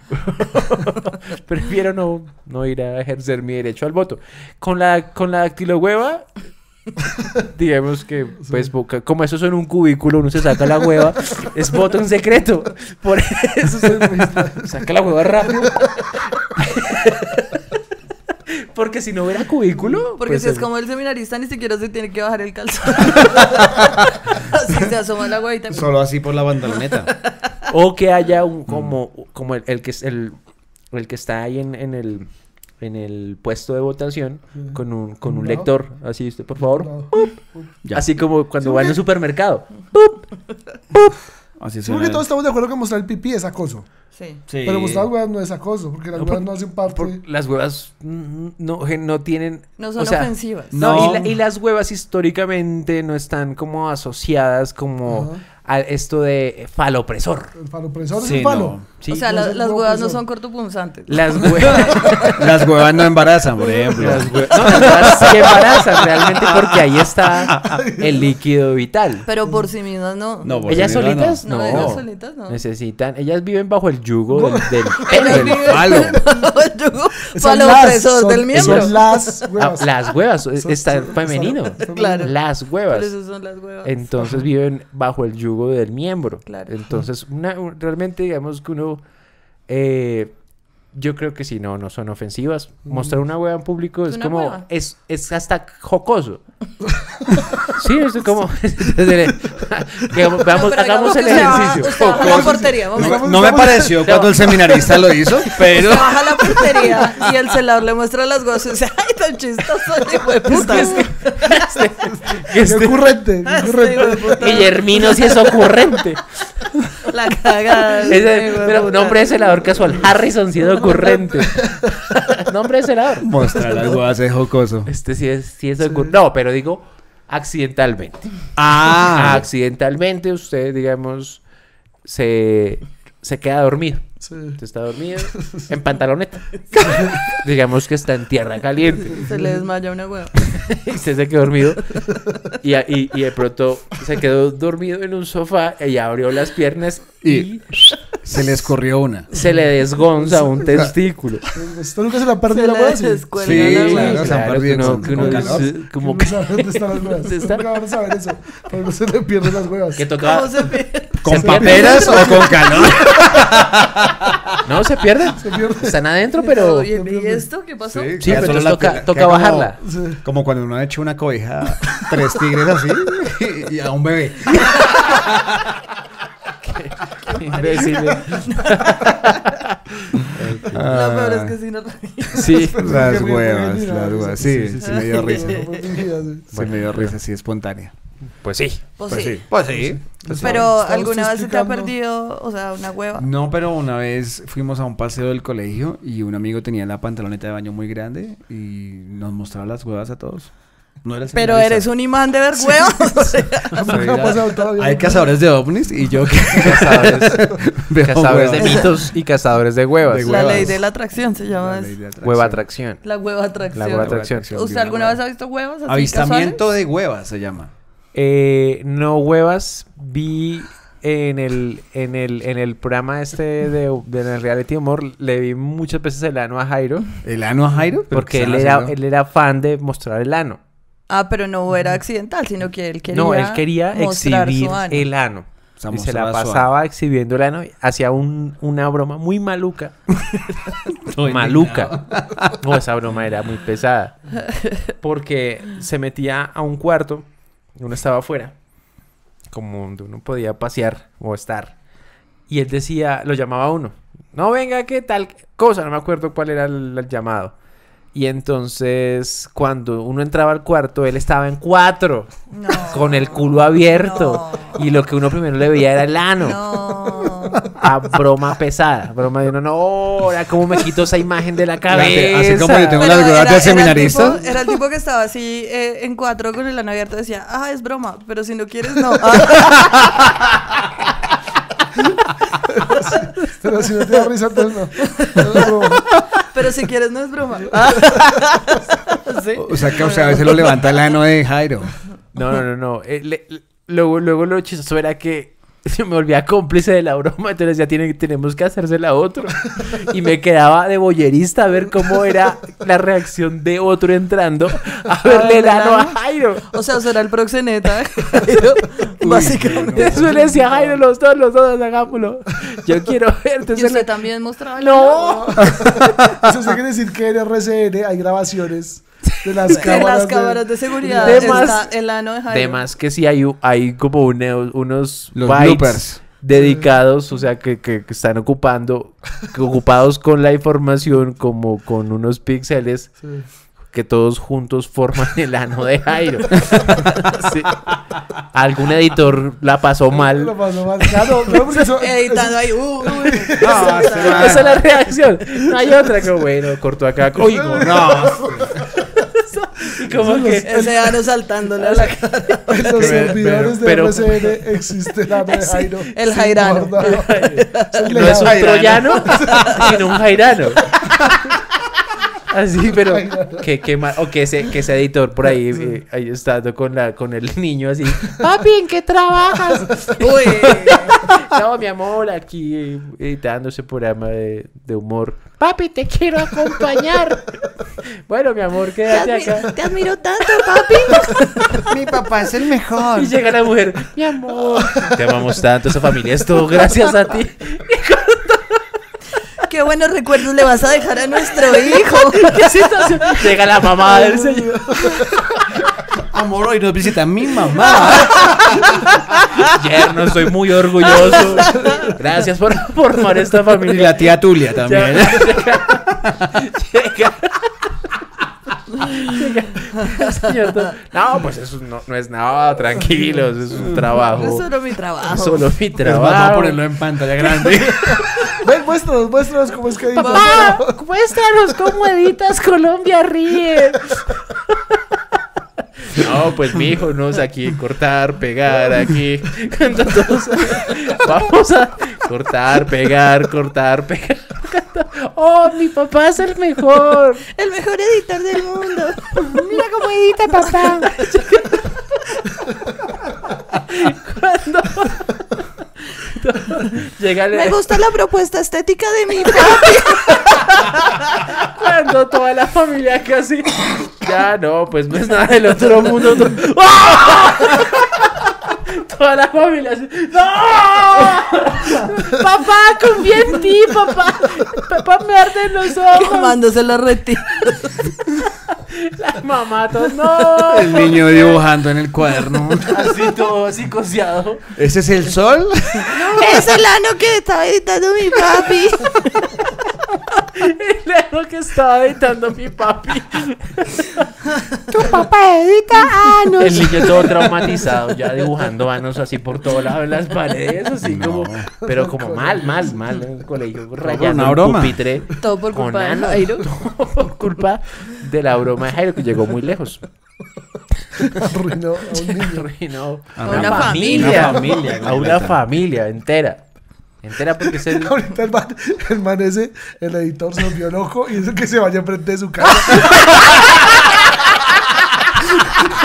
*laughs*
prefiero no, no ir a ejercer mi derecho al voto. Con la, con la dactilohueva, *laughs* digamos que, pues, como eso es en un cubículo, uno se saca la hueva, es voto en secreto. Por eso se *laughs* saca la hueva rápido. Porque si no hubiera cubículo.
Porque
pues,
si es
el-
como el seminarista, ni siquiera se tiene que bajar el calzón. *laughs* Así se asoma la huevita.
Solo así por la bandoloneta. *laughs*
O que haya un como, como el, el que es el, el que está ahí en, en el en el puesto de votación con un, con un
No.
lector. Así usted, por favor.
No.
Ya.
Así como cuando
Sí,
va en
porque-
supermercado. *laughs*
Así
Sí,
suena.
porque todos estamos de acuerdo que mostrar el pipí es acoso.
Sí.
Sí.
Pero mostrar las huevas no es acoso, porque las
No,
huevas
por-
no hacen parte.
Por- las huevas no, no tienen...
No son
o sea,
ofensivas.
No,
No.
Y, la- y las huevas históricamente no están como asociadas como a esto de falopresor.
El falopresor es
Sí,
un falo.
no.
¿sí?
o sea,
no
la- las huevas no
son.
cortopunzantes.
Las *laughs* huevas... *laughs*
Las huevas no embarazan, por ejemplo.
Las hue- no, las huevas sí embarazan realmente porque ahí está *laughs* el líquido vital.
Pero por sí mismas no.
No, por
¿Ellas
sí mismas
solitas?
No,
No.
ellas solitas no.
Necesitan, ellas viven bajo el yugo del, del falo.
el yugo falopresor
son-
del miembro.
Son las
Ah,
huevas.
las huevas,
Son-
está
son-
femenino.
Claro.
Las huevas.
Por eso son las huevas.
Entonces viven bajo el yugo del miembro.
Claro.
Entonces, una- un- realmente digamos que uno... eh, yo creo que sí, no, no son ofensivas. Mostrar una hueva en público es como...
hueva.
Es, es hasta jocoso. *laughs* sí, es como... *laughs*
Pero
hagamos el
que
ejercicio.
usted baja la portería. vamos.
No, me pareció cuando el seminarista lo hizo, *laughs* pero...
Usted baja la portería y el celador le muestra las dice, ¡ay, tan chistoso, hijo de puta!
Que este-
ocurrente,
Este.
Guillermino sí es ocurrente.
La cagada. Este
pero nombre de celador casual. Harrison sí es ocurrente. *laughs* nombre de celador.
Mostrar las huevas es jocoso.
Este sí es, sí es ocur- No, pero digo accidentalmente.
Ah,
Accidentalmente usted, digamos, se, se queda dormido.
Sí.
Usted está dormido en pantaloneta. *laughs* digamos que está en tierra caliente.
Se le desmaya una hueva. *laughs*
y usted se quedó dormido. Y, y, y de pronto se quedó dormido en un sofá y abrió las piernas y
Y- se le escorrió una.
se le desgonza un *laughs* testículo.
¿Esto nunca se la
Se
perdió la hueva? Sí.
claro, se han perdido
que uno- *laughs* que como
No
que,
dónde están las huevas. Van a saber eso. Pero no se le pierden las huevas.
que toca...
¿Cómo se pierde?
¿Con
Se pierde.
paperas o con calor? *laughs*
No, se pierden.
Se pierde.
Están adentro, pero...
¿Y, y esto qué pasó?
Sí, pero toca, toca bajarla.
Como cuando uno ha hecho una cobija, tres tigres así, y, y a un bebé.
Imbéciles. *laughs*
Lo peor es que sí *laughs* no
Sí.
Las huevas, las huevas. Sí, sí, sí me dio risa.
Sí.
Sí me dio risa, así espontánea.
Pues sí.
Pues
Pues
sí.
sí. Pues sí.
Pero alguna vez se te ha perdido, o sea, una hueva.
No, pero una vez fuimos a un paseo del colegio y un amigo tenía la pantaloneta de baño muy grande y nos mostraba las huevas a todos. No era el
Pero eres un imán de ver huevas. o *laughs* sea,
A mí me ha pasado todavía.
Hay cazadores de ovnis y yo que *laughs*
Cazadores, *laughs* cazadores de mitos y cazadores de huevas.
De
la ley de la atracción se llama
La
eso.
ley de atracción.
Hueva atracción.
La hueva atracción.
La hueva atracción.
¿Usted alguna vez ha visto huevas así
Avistamiento de huevas se llama.
Eh, no huevas, vi en el, en el, en el programa este de, de en el reality humor, le vi muchas veces el ano a Jairo,
¿El ano a Jairo? ¿Pero
porque él era, él era fan de mostrar el ano.
Ah, pero no era accidental, sino que él quería
no, él quería exhibir
su ano.
el ano.
O sea,
y se la pasaba exhibiendo el ano, hacía un- una broma muy maluca. *laughs* maluca. No, esa broma era muy pesada. Porque se metía a un cuarto, uno estaba afuera, como donde uno podía pasear o estar. Y él decía, lo llamaba a uno. No venga, ¿qué tal cosa? No me acuerdo cuál era el, el llamado. Y entonces, cuando uno entraba al cuarto, él estaba en cuatro,
No.
con el culo abierto. Y lo que uno primero le veía era el ano.
No.
A broma pesada. Broma de uno, no, ahora cómo me quito esa imagen de la cabeza.
Así como yo tengo
Pero
huevas
era- el
seminarista.
tipo- Era el tipo que estaba así eh, en cuatro con el ano abierto. Decía, ah, es broma, pero si no quieres, no. Ah, *laughs*
Pero si no te da risa, entonces no. No, no.
pero si quieres, no es broma. *laughs* Sí.
O sea, que o sea, a veces lo levanta el ano de Jairo.
No, no, no, no. Eh, le- le- luego, luego lo chistoso era que *laughs* yo me volvía cómplice de la broma, entonces ya tiene, tenemos que hacérsela a otro. Y me quedaba de boyerista a ver cómo era la reacción de otro entrando a verle el ano a Jairo.
O sea, será el proxeneta. *laughs* *laughs* Básicamente.
Eso le decía a Jairo, los dos, los dos, hagámoslo. Yo quiero verte.
Y usted
le-
también mostraba el
No.
Eso quiere decir que en RCN hay grabaciones de las *laughs*
En
cámaras.
las cámaras de seguridad
De más-
el ano de Jairo.
Además que sí hay, hay como une- unos
Los
bytes
bloopers.
dedicados, o sea, que, que- que están ocupando, que ocupados con la información como con unos píxeles
Sí.
que todos juntos forman *laughs* el ano de Jairo. *laughs* Sí. Algún editor la pasó mal.
Lo pasó mal. Claro, no, porque eso-
Editando ahí. uh, uy.
Esa es la reacción. No hay otra que bueno, cortó acá. Oigo, no. Como que
Ese ano saltándole a la cara.
En los
Pero-
servidores de
pero-
RCN existe la de Jairo.
el
sin
Jairano.
guardado. *laughs*
no es un troyano, *laughs* sino un jairano. *laughs* Así, pero que, que ma- o que ese, que ese editor por ahí, eh, ahí estando con la, con el niño así, *laughs* papi, ¿en qué trabajas? *laughs*
Uy. *laughs*
No, mi amor, aquí eh, editando ese programa de, de humor. Papi, te quiero acompañar. Bueno, mi amor,
Te,
quédate
admi-
acá.
te admiro tanto, papi.
Mi papá es el mejor.
Y llega la mujer, mi amor, te amamos tanto, esa familia es todo gracias a ti.
Qué buenos recuerdos le vas a dejar a nuestro hijo. *laughs*
¿Qué situación? Llega la mamá del señor.
Amor, hoy nos visita mi mamá.
Yerno, estoy muy orgulloso. Gracias por formar esta
Y
familia.
la tía Tulia también. *laughs*
Llega. Llega No, pues eso no, no es nada, tranquilos, es un trabajo.
Es solo mi trabajo.
Solo mi
vamos a
trabajo.
ponerlo en pantalla grande. *laughs*
Ven, muéstranos, muéstranos cómo es que editas.
Papá, muéstranos cómo editas Colombia ríe. No, pues mi hijo, no, aquí cortar, pegar, aquí. Todos- Vamos a cortar, pegar, cortar, pegar. Oh, mi papá es el mejor. *laughs*
El mejor editor del mundo. *laughs*
Mira cómo edita papá. *laughs* Cuando llega el-
Me gusta la propuesta estética de mi papi.
Cuando toda la familia casi. Ya no, pues no es nada del otro mundo. ¡Ah! Toda la familia así. ¡No! Papá, confía en ti, papá. Papá me arden los *laughs* ojos.
Quemándose la retina.
La mamá, todo. ¡No!
El niño dibujando en el cuaderno.
Así todo, así coseado.
¿Ese es el sol? *laughs*
Es el ano que estaba editando mi papi. *laughs* *laughs*
El lo que estaba editando mi papi.
Tu papá edita anos.
El niño todo traumatizado, ya dibujando manos así por todos lados en las paredes, así como, pero como mal, mal, mal en el colegio, rayando
una broma.
pupitre
Todo por
con
culpa de
anos,
Jairo.
todo *laughs* por culpa de la broma de Jairo que llegó muy lejos.
Arruinó a un niño.
Arruinó
A
una
una
familia.
familia,
Una familia
a una familia entera, entera porque se *laughs*
Ahorita el man, el man ese, el editor se volvió loco y eso que se vaya enfrente de su casa. *laughs*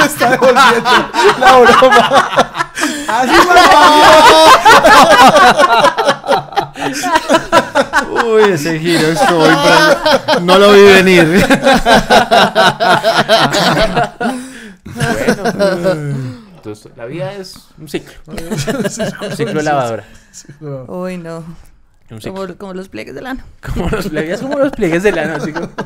Está devolviendo la broma. Así
Uy, ese giro estuvo impresionante. No lo vi venir.
bueno. *laughs* Entonces, la vida es un ciclo, *laughs* un ciclo de lavadora,
Uy, no.
un ciclo.
Como, como los pliegues del ano.
Como los pliegues, como los pliegues de lana, así como *laughs*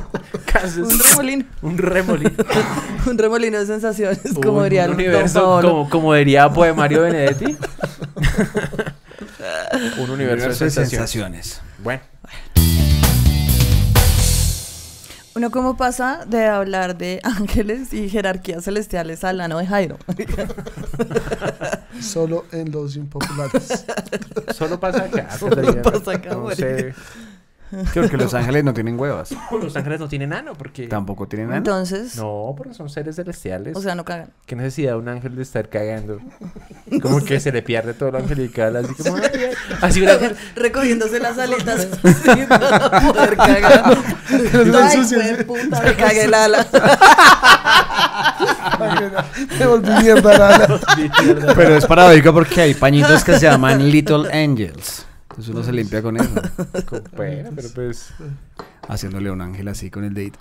Un remolino.
un remolino. *laughs*
Un remolino de sensaciones,
Un-
como diría
un universo, como, como diría Poemario Benedetti. un universo, de sensaciones.
sensaciones.
Bueno,
Uno cómo pasa de hablar de *laughs* ángeles y jerarquías celestiales al ano de Jairo. *laughs*
Solo en los impopulares.
solo pasa acá. *laughs*
Solo pasa acá,
No sé.
Creo que los ángeles no tienen huevas. *laughs*
Los ángeles no tienen ano porque.
Tampoco tienen nada.
Entonces,
No, porque son seres celestiales.
o sea, no cagan.
¿Qué necesidad un ángel de estar cagando? *laughs* Como que se le pierde todo lo angelical, así como. "Ay, ay". Así un ángel.
Recogiéndose las *laughs* alitas así para poder cagar. Ay, fue
¿sí?
puta, me cagué el ala.
Me volví mierda, nada.
Pero es paradójico porque hay pañitos que se llaman Little Angels. Entonces uno se limpia con eso. *laughs*
Bueno, pero pues.
Haciéndole a un ángel así con el date.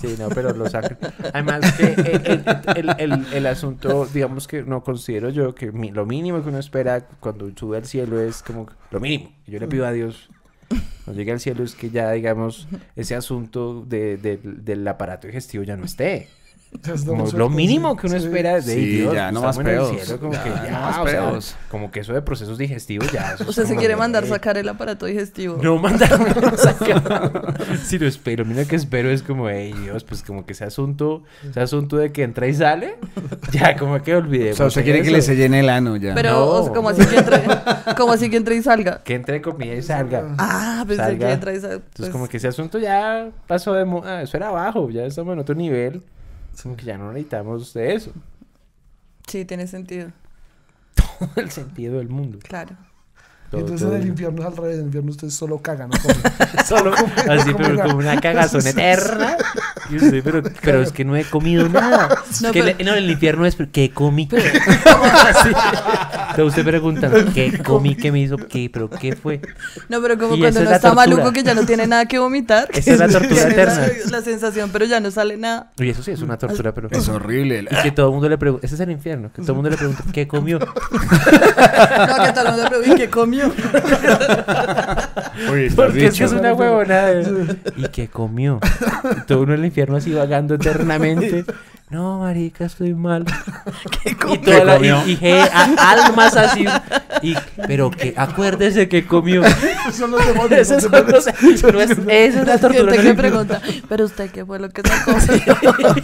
Sí, no, pero los ángeles. Además que el, el- el- el asunto, digamos que no considero yo que mi- lo mínimo que uno espera cuando sube al cielo es como lo mínimo. Yo le pido a Dios cuando llegue al cielo es que ya, digamos, ese asunto de- de- del aparato digestivo ya no esté. *laughs* Como lo mínimo que uno
Sí.
espera de
Sí,
Dios,
ya, no más pedos.
cielo, como
Ya,
que
no
ya,
más
o sea,
pedos.
como que eso de procesos digestivos ya. eso es
Usted se quiere
de-
mandar sacar el aparato digestivo.
No mandarme a *laughs* sacar. Si lo espero, mira que espero es como, hey Dios, pues como que ese asunto, ese asunto de que entra y sale, *laughs* ya como que olvidemos.
O sea, usted quiere que le
eso.
se llene el ano ya.
Pero,
No.
o sea, como así que entre, como así que entre y salga.
Que entre comida y salga.
Ah, pensé
Salga.
que entra y salga.
Entonces
pues,
como que ese asunto ya pasó de moda, eso era abajo, ya estamos en otro nivel. Como que ya no necesitamos de eso.
Sí, tiene sentido. *laughs*
Todo el sentido del mundo.
Claro.
Y
Todo-
entonces
todo
en el infierno es al revés. En el infierno usted solo caga, no. *laughs* *laughs*
Solo así, pero
nada.
como una cagazón *laughs* eterna. Y usted, pero, pero es que no he comido nada.
No,
que
pero-
le- no, en el infierno es, ¿qué comí? Así. Entonces usted pregunta, ¿qué comí? ¿Qué me hizo? ¿Qué? ¿Pero qué fue?
No, pero como
Y
cuando
es
uno está maluco que ya no tiene nada que vomitar.
Esa es la tortura eterna.
La, la sensación, pero ya no sale nada.
Y eso sí es una tortura, pero...
Es horrible.
Y que todo el mundo le pregunta, ese es el infierno, que todo el mundo le pregunta, ¿qué comió?
No, que todo el mundo pregunta, ¿y qué comió?
Oye,
Porque es que es una huevonada. ¿Y qué comió? Y todo uno en el infierno así vagando eternamente. No, marica, estoy mal. *laughs*
¿Qué
Y,
comió?
toda la- y, y je- a- almas así. Y, pero que acuérdese que comió.
Son los demonios.
Eso
los
es,
demonios.
no es- *laughs* esa es la tortura.
Que pregunta, ¿pero usted qué fue lo que *laughs* se comió?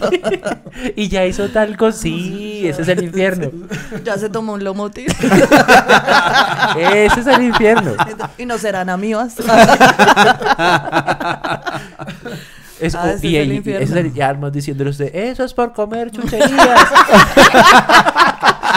y ya hizo tal cosa. Sí, ese es el infierno.
ya se tomó un lomotil.
Ese es el infierno.
y no serán amigos.
Es,
Ah, ese
y,
es el infierno.
es el almas diciéndole a usted, eso es por comer chucherías. *laughs*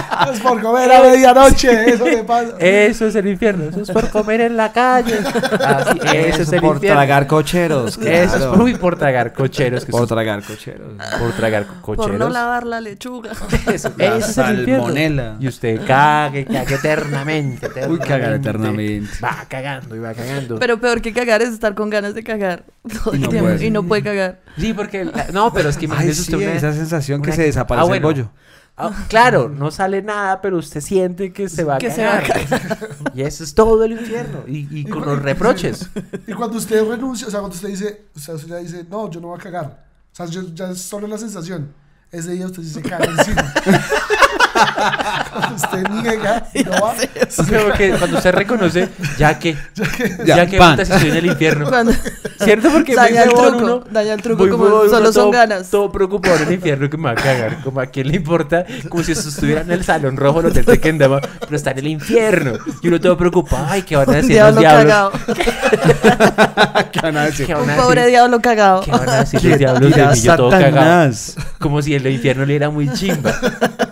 *laughs*
Es por comer a medianoche. *laughs* Eso pasa.
Eso es el infierno. Eso es por comer en la calle. Así, eso es el
por
infierno.
tragar cocheros.
Eso es
claro.
por, uy, por tragar cocheros. Que
Por
eso
tragar cocheros.
por tragar co- cocheros.
Por no lavar la lechuga. *laughs*
Eso,
La
es el infierno.
salmonela.
Y usted cague, cague eternamente. *laughs*
Uy, cagar eternamente.
Va cagando y va cagando.
Pero peor que cagar es estar con ganas de cagar todo el
No
tiempo
puede.
y no puede cagar.
sí, porque... la- no, pero es que
Ay,
imagínese
sí,
usted una...
esa sensación que se desaparece
Ah, bueno.
el bollo.
Ah, *laughs* claro, no sale nada, pero usted siente que se va a
Que se va a
cagar. *laughs* Y eso es todo el infierno. Y, y con los reproches.
Y cuando usted renuncia, o sea, cuando usted dice, o sea, usted ya dice, no, yo no voy a cagar. O sea, yo- ya es solo la sensación. Ese día usted sí se caga encima. *laughs* cuando usted niega no va,
Como que cuando usted reconoce, ya que, *laughs*
Ya,
ya, que
pan.
puta, si estoy en el infierno.
Cuando
¿Cierto? Porque
daña el truco,
uno,
daña el truco como
uno
solo son
todo-
ganas.
Todo preocupado en el infierno que me va a cagar. Como a quién le importa, como si estuviera en el salón rojo del hotel Tequendama, pero está en el infierno. Y uno todo preocupado, ay, ¿qué van a
Un
decir los
diablo
diablos?
cagado. *laughs*
¿Qué van a decir?
¿Qué van
Un
a
pobre
decir?
diablo cagado.
¿Qué van a decir los diablos de mí? Yo todo cagado. Como si el infierno le era muy chimba.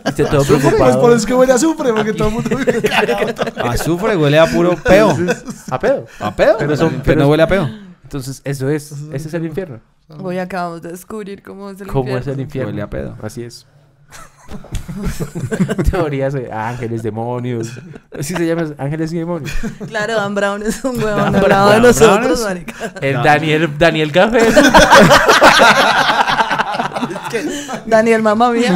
Y *laughs* usted todo
pues por eso es que huele a azufre, porque todo el mundo vive cagado. *laughs*
Azufre huele a puro peo.
A pedo.
¿A peo?
Pero son-
pero
pero-
no huele a peo.
Entonces, eso es. Ese es el infierno.
Hoy acabamos de descubrir cómo es el
¿Cómo
infierno.
es el infierno?
Huele a pedo.
Así es. *laughs* Teorías de ángeles, demonios. Así se llama, ángeles y demonios.
Claro, Dan Brown es un huevón
Dan
al lado de nosotros, marica.
El Daniel, Daniel Café. *laughs*
Daniel, mamá mía.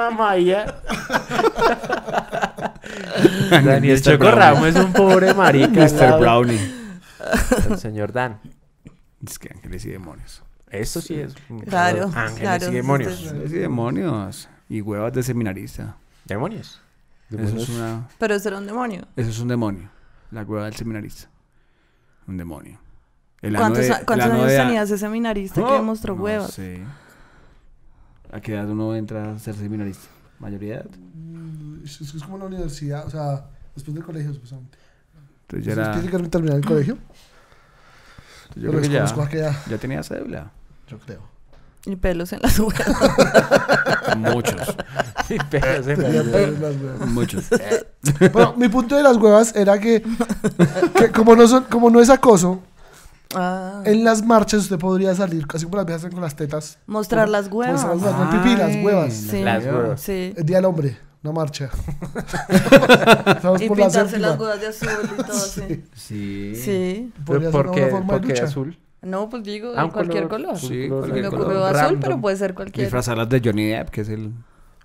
Daniel Mamaya. *laughs* Daniel
Mr.
Choco
Brownie.
Ramos es un pobre marica.
Mr. Brownie.
El señor Dan.
Es que ángeles y demonios.
Eso sí es.
Claro,
Ángeles
claro,
y
sí,
demonios.
sí,
Ángeles y demonios. Y huevas de seminarista.
Demonios.
Eso es, una,
Pero ese era un demonio.
eso es un demonio. La hueva del seminarista. Un demonio. El
¿Cuántos,
de-
cuántos años
de-
tenía ese seminarista que
Oh,
demostró
no
huevas?
sé. ¿A qué edad uno entra a ser seminarista? ¿Mayoría de edad?
Es, es como en la universidad, o sea, después del colegio, supuestamente.
Entonces ya era...
¿Tiene que terminar el colegio?
Yo
Pero
creo que ya,
desconozco a qué edad,
ya tenía cédula.
yo creo.
Y pelos en las huevas. *laughs*
Muchos.
Me-
pelos en las *laughs* huevas.
Muchos.
Bueno, mi punto de las huevas era que, que como, no son, como no es acoso,
Ah.
en las marchas usted podría salir, así como las viejas hacen con las tetas.
Mostrar las
Mostrar las
huevas.
huevas, no el pipí, las huevas.
Sí.
Las huevas.
Sí.
El Día del Hombre, una marcha. *laughs*
Y
por la
pintarse
séptima.
las huevas de azul y todo *laughs* así.
Sí.
Sí.
Podría
¿Pero
ser
¿Por qué, por qué azul?
No, pues digo,
Ah, un
cualquier color.
Sí,
un
Me
cualquier
me
color.
ocurrió azul,
Random.
pero puede ser cualquier.
Disfrazarlas de Johnny Depp, que es el,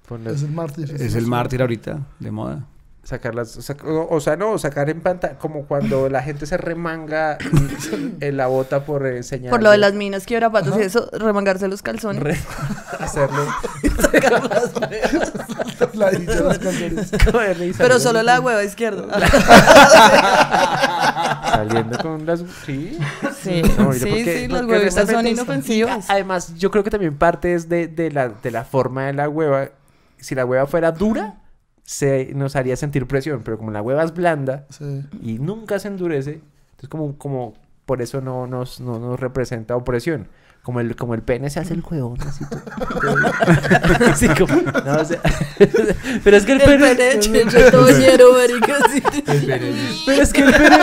Ponle-
Es el mártir.
es el mártir ahorita, de moda.
Sacarlas, sac- o, o sea, no, sacar en pantalla, como cuando la gente se remanga *laughs* eh, la bota por eh, señal.
Por lo de las minas, quiebrapatos y eso, remangarse los calzones.
Re- *laughs* hacerlo.
La dicha de las canciones. *laughs*
cogerle y
Pero solo la hueva izquierda.
Saliendo con las. Sí.
Sí,
No,
sí,
porque-
sí, las huevitas son inofensivas.
Además, yo creo que también parte es de, de la, de la forma de la hueva. Si la hueva fuera dura, se nos haría sentir presión. Pero como la hueva es blanda
Sí.
y nunca se endurece, entonces como, como por eso no nos, no nos representa opresión. Como el, como el pene se hace el huevón. Así, todo- *laughs* todo- así como, no, o sea, *laughs* pero es que el
El
pene...
pene. *laughs*
Pero es que el pene...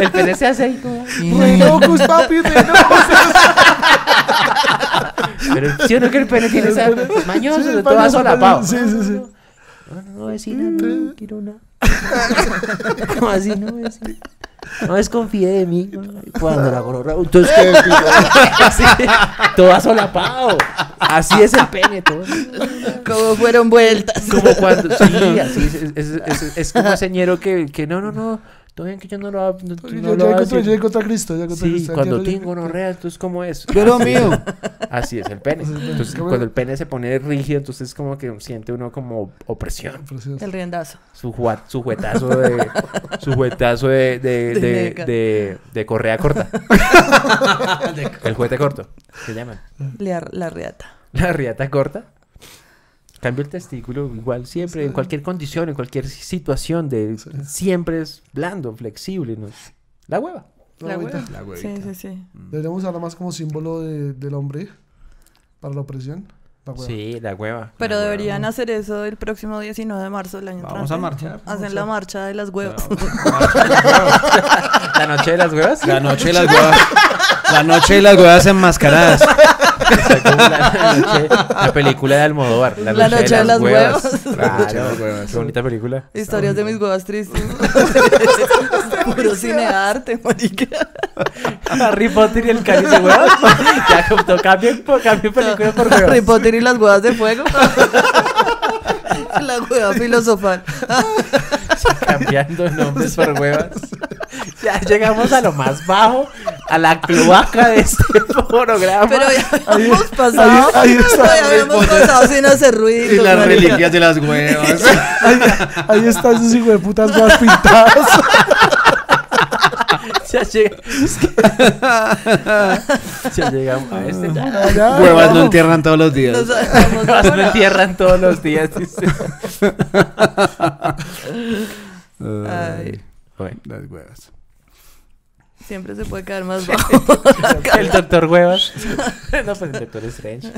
El pene se hace ahí como...
Papi.
Pero sí o no que el pene tiene esa mañoso,
Sí,
de todo
mañoso,
solapado.
Sí, sí, sí.
No, no, no, vecina, no quiero una. ¿Cómo *laughs* así, no, vecina? No desconfíe de mí. Cuando la gorra. Entonces, ¿qué? Así, *laughs* todo solapado. Así es el pene, todo.
Como fueron vueltas.
Como cuando. Sí, *laughs* así es. Es, es, es- es como ese ñero que, que no, no, no. Todo bien que yo no lo hago. No, no
Yo
lo
encontré, encontré a Cristo. Ya encontré
Sí,
Cristo.
cuando tengo gonorrea, entonces ¿cómo es?
Pero *laughs*
Así-
mío.
Así es el pene. Entonces, cuando el pene se pone rígido, entonces como que siente uno como opresión.
El riendazo.
Su, jua- su juetazo de... *laughs* su juetazo de... De,
De
de,
nega.
de- de correa corta. *laughs* el juguete corto. ¿Qué llaman?
La, la riata.
La riata corta. Cambio el testículo igual siempre, en cualquier condición, en cualquier situación, de siempre es blando, flexible. ¿no? La hueva.
La
hueva.
La huevita.
Sí, sí, sí.
Deberíamos usarla más como símbolo de- del hombre para la opresión. La hueva.
Sí, la hueva.
Pero
La hueva.
deberían hacer eso el próximo 19 de marzo del año
Vamos a marchar.
Hacen la marcha de las huevas. *laughs* *laughs*
¿La noche de las huevas?
La noche de las huevas. La noche de las huevas enmascaradas. *laughs*
La, noche- la película de Almodóvar. La,
La noche de las huevas.
Claro,
de huevas.
Qué bonita película.
Historias de mis huevas tristes. *laughs* Puro cine arte, marica.
Harry Potter y el cáliz de huevas. *laughs* ya como cambien, por- cambien película por
Harry
huevas.
Potter y las huevas de fuego. *laughs* *laughs* la hueva filosofal. *laughs*
Cambiando nombres por huevas. *laughs* Ya llegamos a lo más bajo, a la cloaca de este programa.
Pero ya habíamos pasado.
ahí- ahí está.
ya habíamos pasado sin hacer ruido.
Y las reliquias de las huevas.
Ahí, ahí están esos hijos de putas huevas pintadas.
Ya, llega- ya llegamos a este. Ya.
Allá, *laughs*
Huevas no entierran todos los días.
No
Huevas me entierran todos los días.
Ay.
Bueno,
Las huevas.
Siempre se puede caer más *laughs* bajo.
el doctor Huevas. *laughs* no, pues el doctor Strange.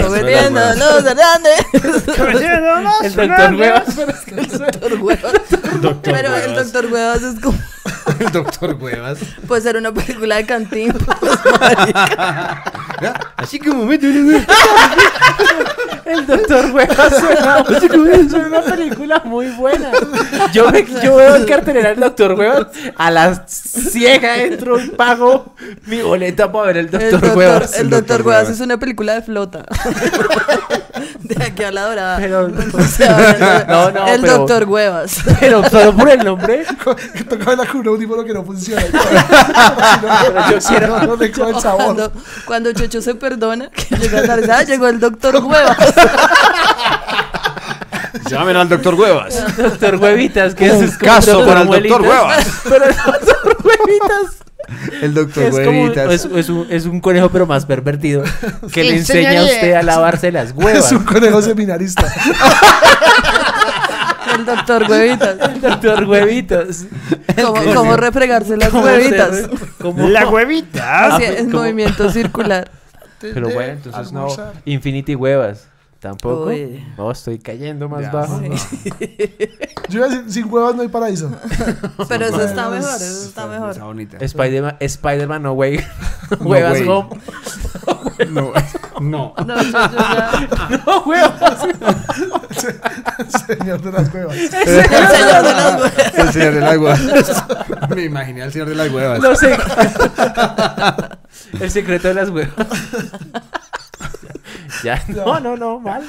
Cometiendo los Hernández.
El doctor Huevas.
Doctor Huevas. Pero el Doctor Huevas es como.
El *laughs* doctor huevas.
Puede ser una película de cantín.
Así que un momento.
El doctor Huevas suena, suena una película muy buena. Yo, me, yo veo en cartelera el doctor Huevas a las ciega entro y pago mi boleta para ver el
El
doctor
doctor,
Huevas.
el Doctor Huevas es una película de flota. *laughs* *laughs* De aquí a la dorada.
Pero- *laughs*
O sea,
No, no,
el
pero-
Doctor Huevas.
Pero solo por el nombre. *laughs*
Que tocaba la con un audífono que no funciona.
yo quiero-
No, no le coge el sabor.
Cuando, cuando Checho se perdona, que llega tarde, ah, llegó el Doctor Huevas.
Llamen al doctor huevas.
Doctor Huevitas, que
Un
es como
caso para el doctor. Huevas.
Pero el doctor Huevitas. *laughs*
El doctor
Es, como,
huevitas.
es, es un, es un conejo pero más pervertido *laughs* que le enseña a usted a lavarse las *laughs* huevas.
Es un conejo seminarista.
El Doctor Huevitas.
El doctor Huevitas.
¿Cómo, cómo refregarse las
¿Cómo
huevitas?
cómo-
La huevita.
Así,
Ah,
en
¿cómo?
movimiento circular.
Pero bueno, entonces no.
Almorzar.
Infinity Huevas. Tampoco.
Uy.
No, estoy cayendo más
Ya,
bajo. *laughs*
Yo iba a decir, sin huevas no hay paraíso. *laughs* *laughs*
Pero eso está mejor,
es-
eso está
Está
mejor.
bonita.
Spider-Man, Spider-Man no way. Huevas
way.
home.
No. No.
No, yo- yo ya-
No, huevas.
Señor de las huevas.
El señor de las huevas.
El señor de las huevas. Me imaginé al señor de las huevas.
No sé. El secreto de las huevas. *laughs* Ya, no, no, no, mal.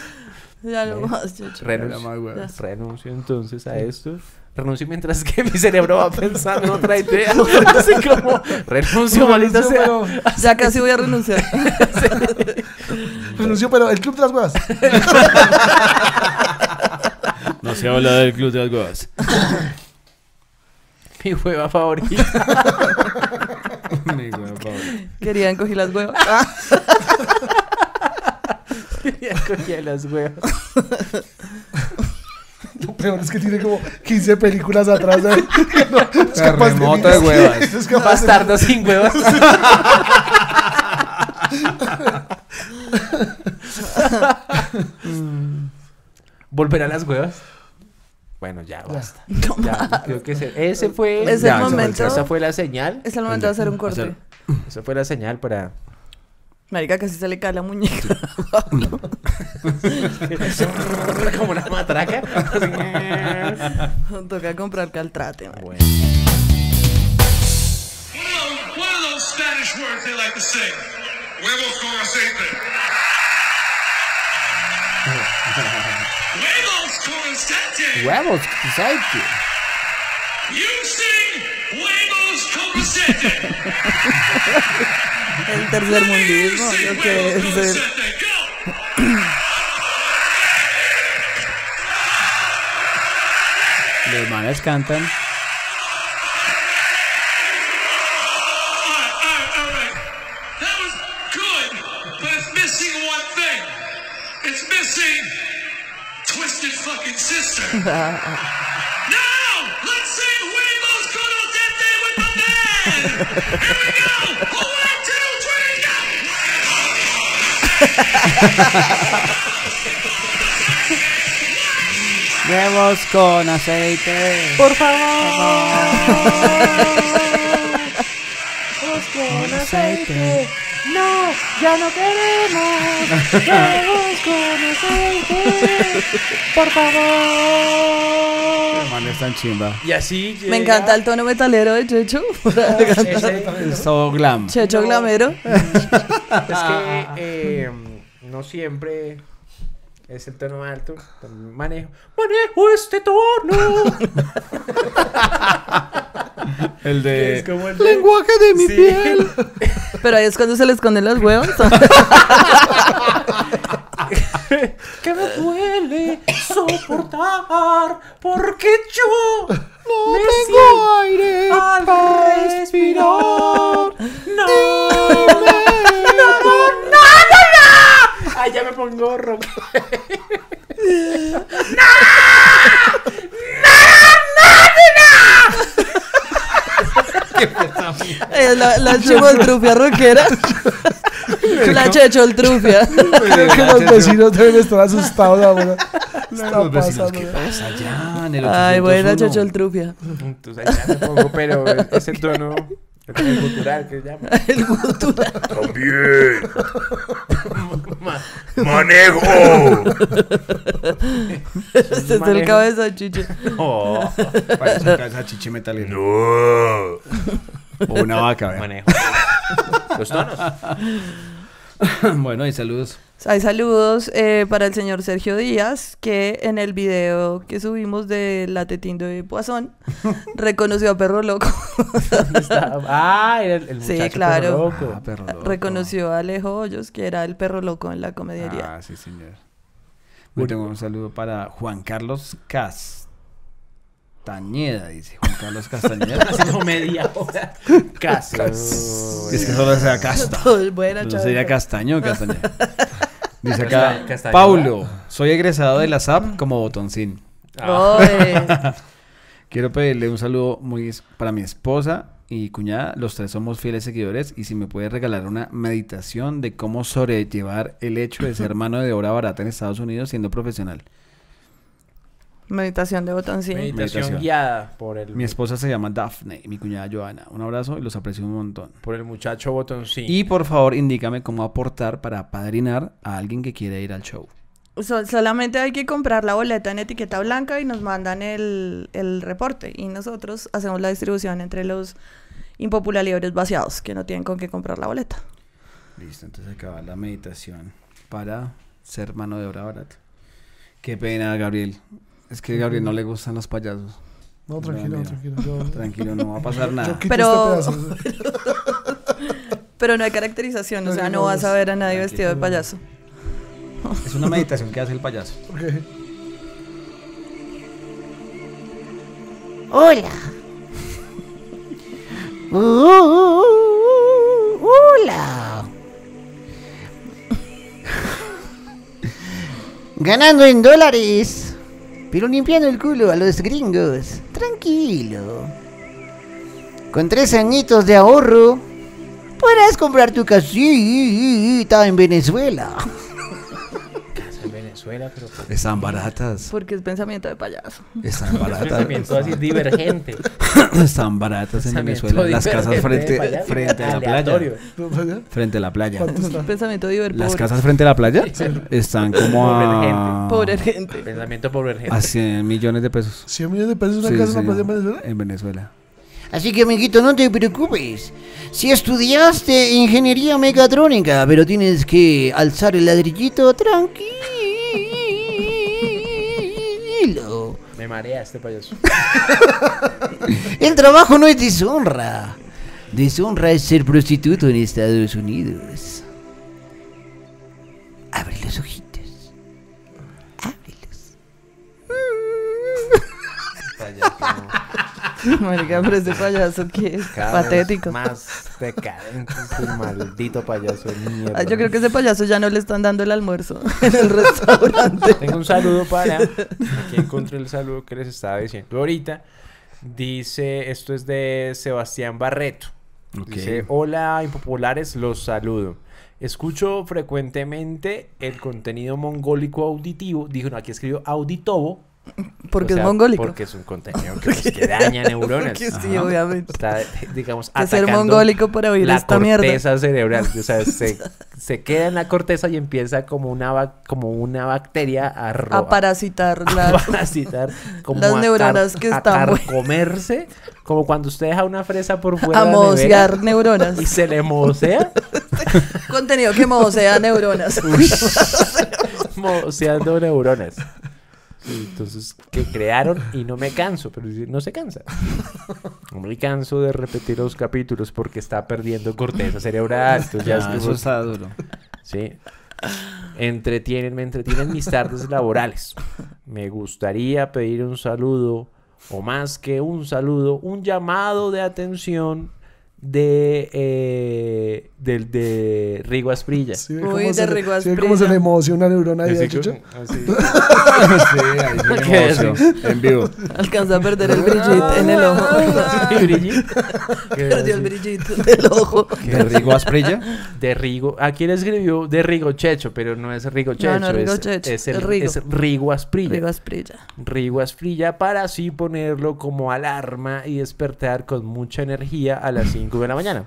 Ya lo más, Checho.
Renuncio, renuncio entonces a esto. Renuncio mientras que mi cerebro va pensando en otra idea. *laughs* Así como, renuncio, maldita sea.
pero,
Ya casi voy a renunciar. *laughs*
renunció, pero el club de las huevas.
No se habla del club de las huevas.
Mi hueva favorita.
Mi hueva favorita.
Querían coger las huevas. *laughs*
Ya cogía las huevas. *laughs*
Lo peor es que tiene como 15 películas atrás de *laughs* No, es capaz
Terremoto de huevas.
Es capaz de-
Bastardo sin huevas. ¿Volver a las huevas? Bueno, ya basta. Ya, creo que ese, ese fue.
Es el
esa fue-
momento.
Esa fue la señal.
Es el momento de hacer un corte.
Hacer-
Esa fue la señal para.
Marica, casi se le cae la muñeca. *laughs*
Como una matraca.
Toca comprar caltrate, marica.
bueno.
One of those Spanish words they like to say. Huevos con aceite. Huevos con aceite.
Huevos
con aceite. *laughs*
El tercer mundismo.
Sing
Lo que
huevos
es
con
el-
aceite. Go.
Los manes cantan.
All right, all Huevos con aceite.
Por favor. Huevos con aceite. No, ya no queremos. Huevos con aceite. Por favor.
Los manes están chimba.
Y así.
Me encanta el tono metalero de Checho. *laughs*
Es todo glam.
Checho glamero. *laughs*
Es que eh, no siempre es el tono alto. Manejo, manejo este tono. *laughs* *laughs*
El de.
es como el
Lenguaje de mi
Sí.
piel. *laughs*
Pero ahí es cuando se le esconden los huevos. *laughs*
que me duele soportar porque yo no tengo aire al respirar. No, no, no, no, no. Ay, ya me pongo rojo.
Es la, la chimoltrufia rockera. *laughs* La checholtrufia.
Creo *laughs* que los vecinos deben estar asustados ahora. Está
Los vecinos,
pasando.
¿qué pasa allá en el
Ay, buena
801?
checholtrufia.
Entonces ya me pongo, pero es el tono el cultural que llama. *laughs*
El gutural.
También. Manejo.
Este es el cabeza chiche.
Oh, parece un cabeza chiche metalero.
No.
O una vaca, vea.
Manejo. Los tonos. *laughs*
Bueno, y saludos.
Hay saludos eh, para el señor Sergio Díaz, que en el video que subimos de La Tetín de Poisson *laughs* reconoció a Perro Loco. *laughs*
Ah, era el, el
Sí,
muchacho
claro.
perro loco.
Ah, perro loco.
reconoció a Alejo Hoyos, que era el perro loco en la comediería.
Ah, sí, señor. Yo tengo un saludo para Juan Carlos Castañeda, dice. Juan Carlos Castañeda. *laughs*
Hace como media hora. Caso.
es que solo sea casta.
Buena,
No sería castaño o castañeda. *laughs* Dice
Casta-
acá,
Castañeda.
Paulo, soy egresado de la SAP como botoncín.
Oye, *laughs*
Quiero pedirle un saludo muy para mi esposa y cuñada. Los tres somos fieles seguidores y si me puede regalar una meditación de cómo sobrellevar el hecho de ser mano de obra barata en Estados Unidos siendo profesional.
Meditación de botoncín.
Meditación,
Meditación.
guiada por el,
Mi esposa se llama Daphne y mi cuñada Joana. Un abrazo y los aprecio un montón.
por el muchacho botoncín.
Y por favor, indícame cómo aportar para padrinar a alguien que quiere ir al show.
So- solamente hay que comprar la boleta en etiqueta blanca y nos mandan el, el reporte. Y nosotros hacemos la distribución entre los impopulares vaciados que no tienen con qué comprar la boleta.
Listo, entonces acaba la meditación. para ser mano de obra barata. Qué pena, Gabriel. Es que a Gabriel no le gustan los payasos.
No, tranquilo, tranquilo. Yo,
Tranquilo, no va a pasar nada.
yo quito
Pero-
este pedazo.
Pero no hay caracterización, o sea, no vas a ver a nadie vestido de payaso.
Es una meditación que hace el payaso.
Ok.
Hola. Uh, hola. Ganando en dólares, pero limpiando el culo a los gringos. Tranquilo. Con tres añitos de ahorro, podrás comprar tu casita en Venezuela.
En Venezuela, pero por
Están baratas.
Porque es pensamiento de payaso.
Están *laughs* baratas.
pensamiento así divergente. *laughs*
Están baratas en Venezuela. Las casas
divergente
frente, frente a la playa. Frente a la playa.
Pensamiento divertido.
Las casas frente a la playa están como a,
Pobre gente.
Pensamiento pobre
a 100 millones de pesos.
100 millones de pesos una
Sí,
casa en la playa de Venezuela.
En Venezuela.
Así que, amiguito, no te preocupes. Si estudiaste ingeniería mecatrónica, pero tienes que alzar el ladrillito tranquilo.
Marea este payaso. *laughs*
El trabajo no es deshonra. Deshonra es ser prostituto en Estados Unidos. Abre los ojitos. Ábrelos.
Marica, pero ese payaso que es
Cada vez
patético.
Más decadente este maldito payaso de mierda.
Ah, yo creo que ese payaso ya no le están dando el almuerzo *laughs* en el restaurante.
Tengo un saludo para. Aquí encontré el saludo que les estaba diciendo ahorita. Dice: Esto es de Sebastián Barreto. Dice: Hola, impopulares, los saludo. Escucho frecuentemente el contenido mongólico auditivo. Dijo, no, aquí escribió auditovo.
Porque
O sea,
es mongólico.
Porque es un contenido que, pues, *laughs* que daña neuronas.
Sí,
Ajá.
obviamente.
Está, digamos,
Que ser
atacando
mongólico para oír
la
esta mierda.
corteza cerebral. O sea, se, *laughs* se queda en la corteza y empieza como una, como una bacteria a, ro-
A parasitar
a
la...
parasitar, *laughs* como
las
a
neuronas que
a
están mu-
comerse, como cuando usted deja una fresa por fuera
a
la
mocear neuronas.
y se le mocea,
Contenido que mocea neuronas.
moceando neuronas. Entonces, que crearon y no me canso, pero no se cansa. *laughs* No me canso de repetir los capítulos porque está perdiendo corteza cerebral. Entonces ya estuvo-
eso está duro.
Sí. Entretienen, me entretienen mis tardes laborales. Me gustaría pedir un saludo, o más que un saludo, un llamado de atención de eh, del de Rigo Asprilla.
Sí,
Uy,
cómo
de Rigo
sí, ve cómo se
Asprilla.
le emociona una neurona ahí,
Así
¿eh, Chucho?
así. *laughs*
sí, ahí se le *laughs*
¿Qué
emocionó, En vivo.
Alcanza a perder el brillito en el ojo.
Sí, Brigitte. Que
Perdió el brillito del ojo.
¿De Rigo Asprilla?
De Rigo. Aquí le escribió de Rigo Checho, pero no es Rigo Checho.
No, no es Rigo
es,
Checho,
es el,
es Rigo.
es Rigo Asprilla.
Rigo Asprilla.
Rigo Asprilla para así ponerlo como alarma y despertar con mucha energía a las 5 de la mañana.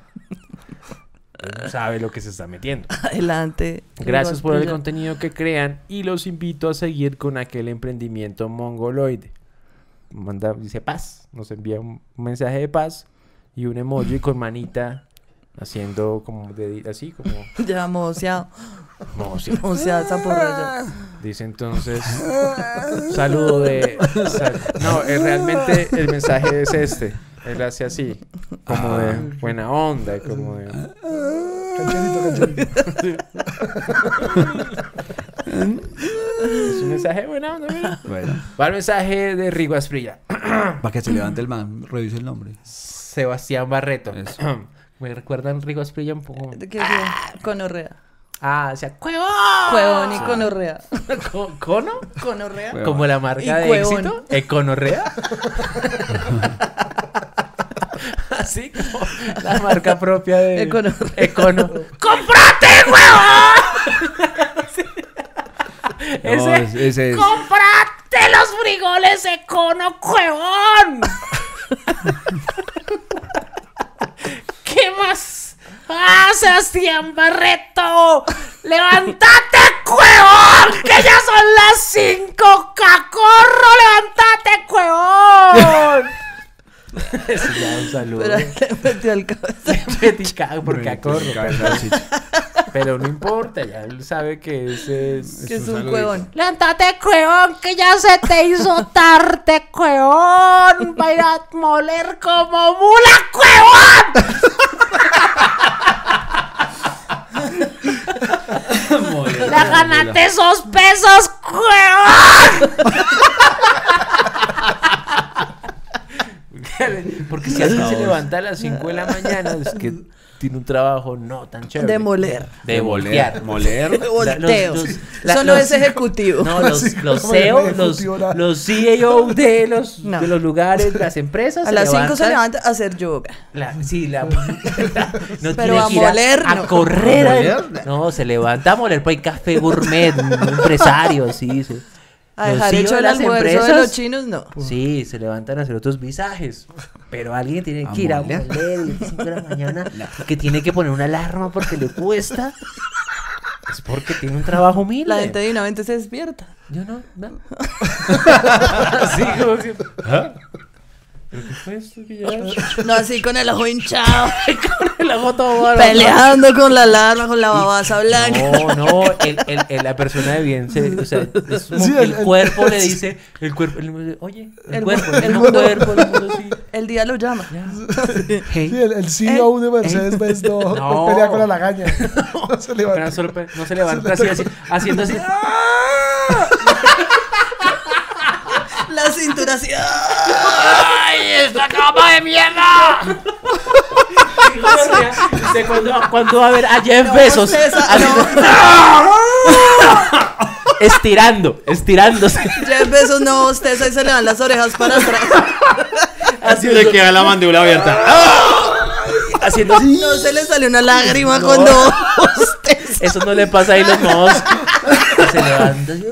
No sabe lo que se está metiendo. *laughs*
Adelante.
Gracias por el contenido que crean y los invito a seguir con aquel emprendimiento mongoloide. Manda, dice paz, nos envía un mensaje de paz y un emoji con manita haciendo como de, así como *laughs*
Ya moceado. porra ya.
Dice entonces, saludo de... sal- no, eh, realmente el mensaje es este. Él hace así, *laughs* como de buena onda, como de...
Cancherito, cancherito. *laughs*
Es un mensaje de buena onda, mira.
Bueno,
Va el mensaje de Rigo Asprilla.
para que se levante el man, revise el nombre.
Sebastián Barreto.
Eso. *clears throat*
¿Me recuerdan Rigo Asprilla un poco?
¿De qué decía? Conorrea.
Ah, o sea, ¡cuevón!
Cuevón y conorrea. *laughs*
Co- ¿Cono?
Conorrea.
Como la marca
Y
de
cuevón.
éxito, Econorrea. Así como la marca propia de
Econo-
Econo. *laughs* ¡Comprate, huevón! Sí.
No,
Ese,
es- ese es.
¡Comprate los frijoles Econo, huevón! ¿Qué más? ¡Ah, Sebastián Barreto! ¡Levántate, cuevón! ¡Que ya son las cinco! ¡Cacorro! ¡Levántate, cuevón! *laughs* Eso ya un saludo.
Pero le metió al cabeza.
Petica, por cacorro.
Cabeza de chicha.
Pero no importa, ya él sabe que ese es...
Que es un huevón.
Levántate, cuevón, que ya se te hizo tarde, cuevón. Va a ir a moler como mula, cuevón. Ya *laughs* ganaste esos pesos, cuevón. *laughs* *laughs*
Porque si alguien se levanta a las 5 de la mañana es que tiene un trabajo no tan chévere.
De moler.
De voltear.
Moler. *laughs*
La-
Volteo.
los- los- los-
es ejecutivo.
No, los, *laughs* los
el
CEO, los,
ejecutivo, nada.
los CEO de los,
No.
de los lugares, las empresas.
A las 5 se levanta a hacer yoga.
La- sí, la, la- no
Pero
tiene
a
que ir a-
moler,
a, correr.
¿A
a-
moler?
no, se levanta a moler, pues hay café gourmet, un empresario, sí. sí.
A
Los
dejar hecho
de
el
las
almuerzo de
empresas,
los chinos, no.
Sí, se levantan a hacer otros visajes. Pero alguien tiene que ir a
moler?
a las 5 de la mañana, que tiene que poner una alarma porque le cuesta. Es porque tiene un trabajo humilde.
La gente divinamente se despierta.
Yo no, no. *laughs* Así como que. ¿Ah? ¿Pero qué fue esto que ya? *laughs*
No así con el ojo hinchado, *laughs*
La foto
peleando con la alarma, con la babasa blanca.
No, no, el, el, el- la persona de bien se, o sea, es *laughs* como
Sí,
el,
el- el-
cuerpo le dice, el cuerpo, el oye, el,
El
cuerpo, el,
el mundo-
cuerpo, el mundo sí.
El día lo llama.
Hey.
Sí, el, el CEO de Mercedes-Benz no,
No.
no pelea con la lagaña. No se
Pero
levanta.
no, no se levanta así, así, haciendo así.
La cintura así.
¡Ay, esta cama de mierda!
Usted cuando, cuando va a ver a Jeff Bezos
César,
haciendo- *laughs* estirando, estirándose,
Jeff Bezos no bosteza y se le van las orejas para atrás.
haciendo,
Le queda la mandíbula abierta.
haciendo así.
No se le sale una lágrima cuando bosteza.
Eso no le pasa a Elon Musk. *laughs* Se levanta así.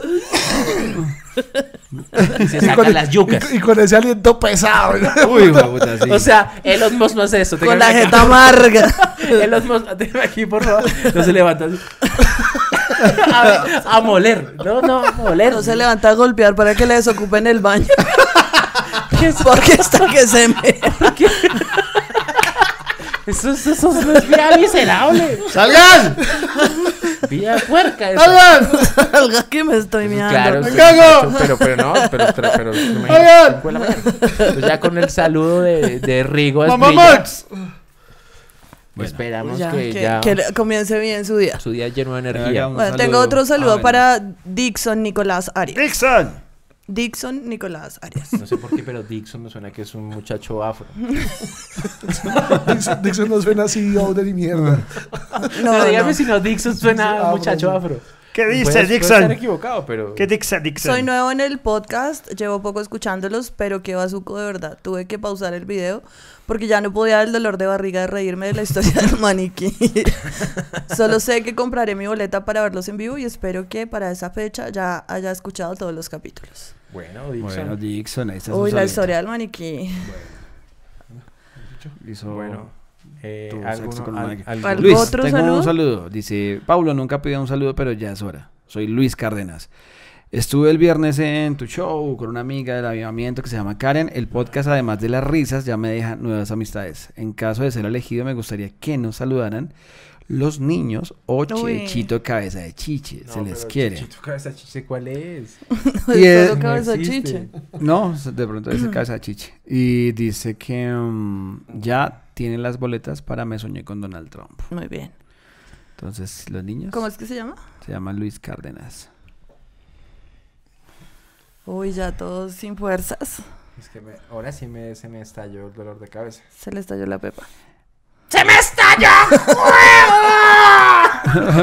*laughs* se
Y
saca las
y,
yucas.
y con ese aliento pesado. *laughs*
Uy, puta, sí.
O sea, Elon Musk no hace eso.
Con la jeta amarga. *laughs*
Elon Musk, déjame aquí, por favor. No se levanta así. A, a moler. No, no, a moler.
No se levanta a golpear para que le desocupen el baño. Porque hasta que se me.
Eso, eso, eso es vida miserable.
¡Salgan!
Vida puerca.
¡Salgan!
Salga que me estoy mirando.
Claro,
¡Me cago!
Pero, pero no, pero, pero, pero, mañana. Pues ya con el saludo de, de Rigo
¡Mamá Max!
esperamos
Ya,
que,
que,
ya
que comience bien su día.
su día lleno de energía.
Bueno, tengo otro saludo
Ah, bueno.
para Dixon Nicolás Arias.
Dixon.
Dixon Nicolás Arias.
No sé por qué, pero Dixon me suena que es un muchacho afro. *laughs*
Dixon, Dixon no suena CEO de ni mierda.
No,
pero dígame
no.
si no, Dixon suena muchacho afro.
¿Qué dice
Puede- puede estar
Dixon?
equivocado, pero...
¿Qué dice Dixon?
Soy nuevo en el podcast, llevo poco escuchándolos, pero qué bazuco de verdad. Tuve que pausar el video porque ya no podía el dolor de barriga de reírme de la historia del maniquí. *laughs* Solo sé que compraré mi boleta para verlos en vivo y espero que para esa fecha ya haya escuchado todos los capítulos.
Bueno, Dixon.
Bueno, Dixon, ahí está
Uy, la historia del maniquí.
Hizo
Bueno, eh, ¿alguno-
con
al- ¿Algo
Luis,
otro
tengo
saludo?
un saludo. Dice, Paulo, nunca pidió un saludo, pero ya es hora. Soy Luis Cárdenas. Estuve el viernes en tu show con una amiga del avivamiento que se llama Karen. El podcast, además de las risas, ya me deja nuevas amistades. En caso de ser elegido, me gustaría que nos saludaran los niños o
Uy.
Chito Cabeza de Chiche.
No,
se les quiere.
Chichito Cabeza Chiche, ¿cuál es? *laughs*
Y es-
cabeza
no
chiche.
No, de pronto dice *clears throat* Cabeza de Chiche. Y dice que mm, ya tiene las boletas para Me Soñé con Donald Trump.
Muy bien.
Entonces, los niños
¿Cómo es que se llama?
se llama Luis Cárdenas.
Uy, ya todos sin fuerzas.
Es que me- ahora sí me, se me estalló el dolor de cabeza.
Se le estalló la pepa.
¡Se me estalla!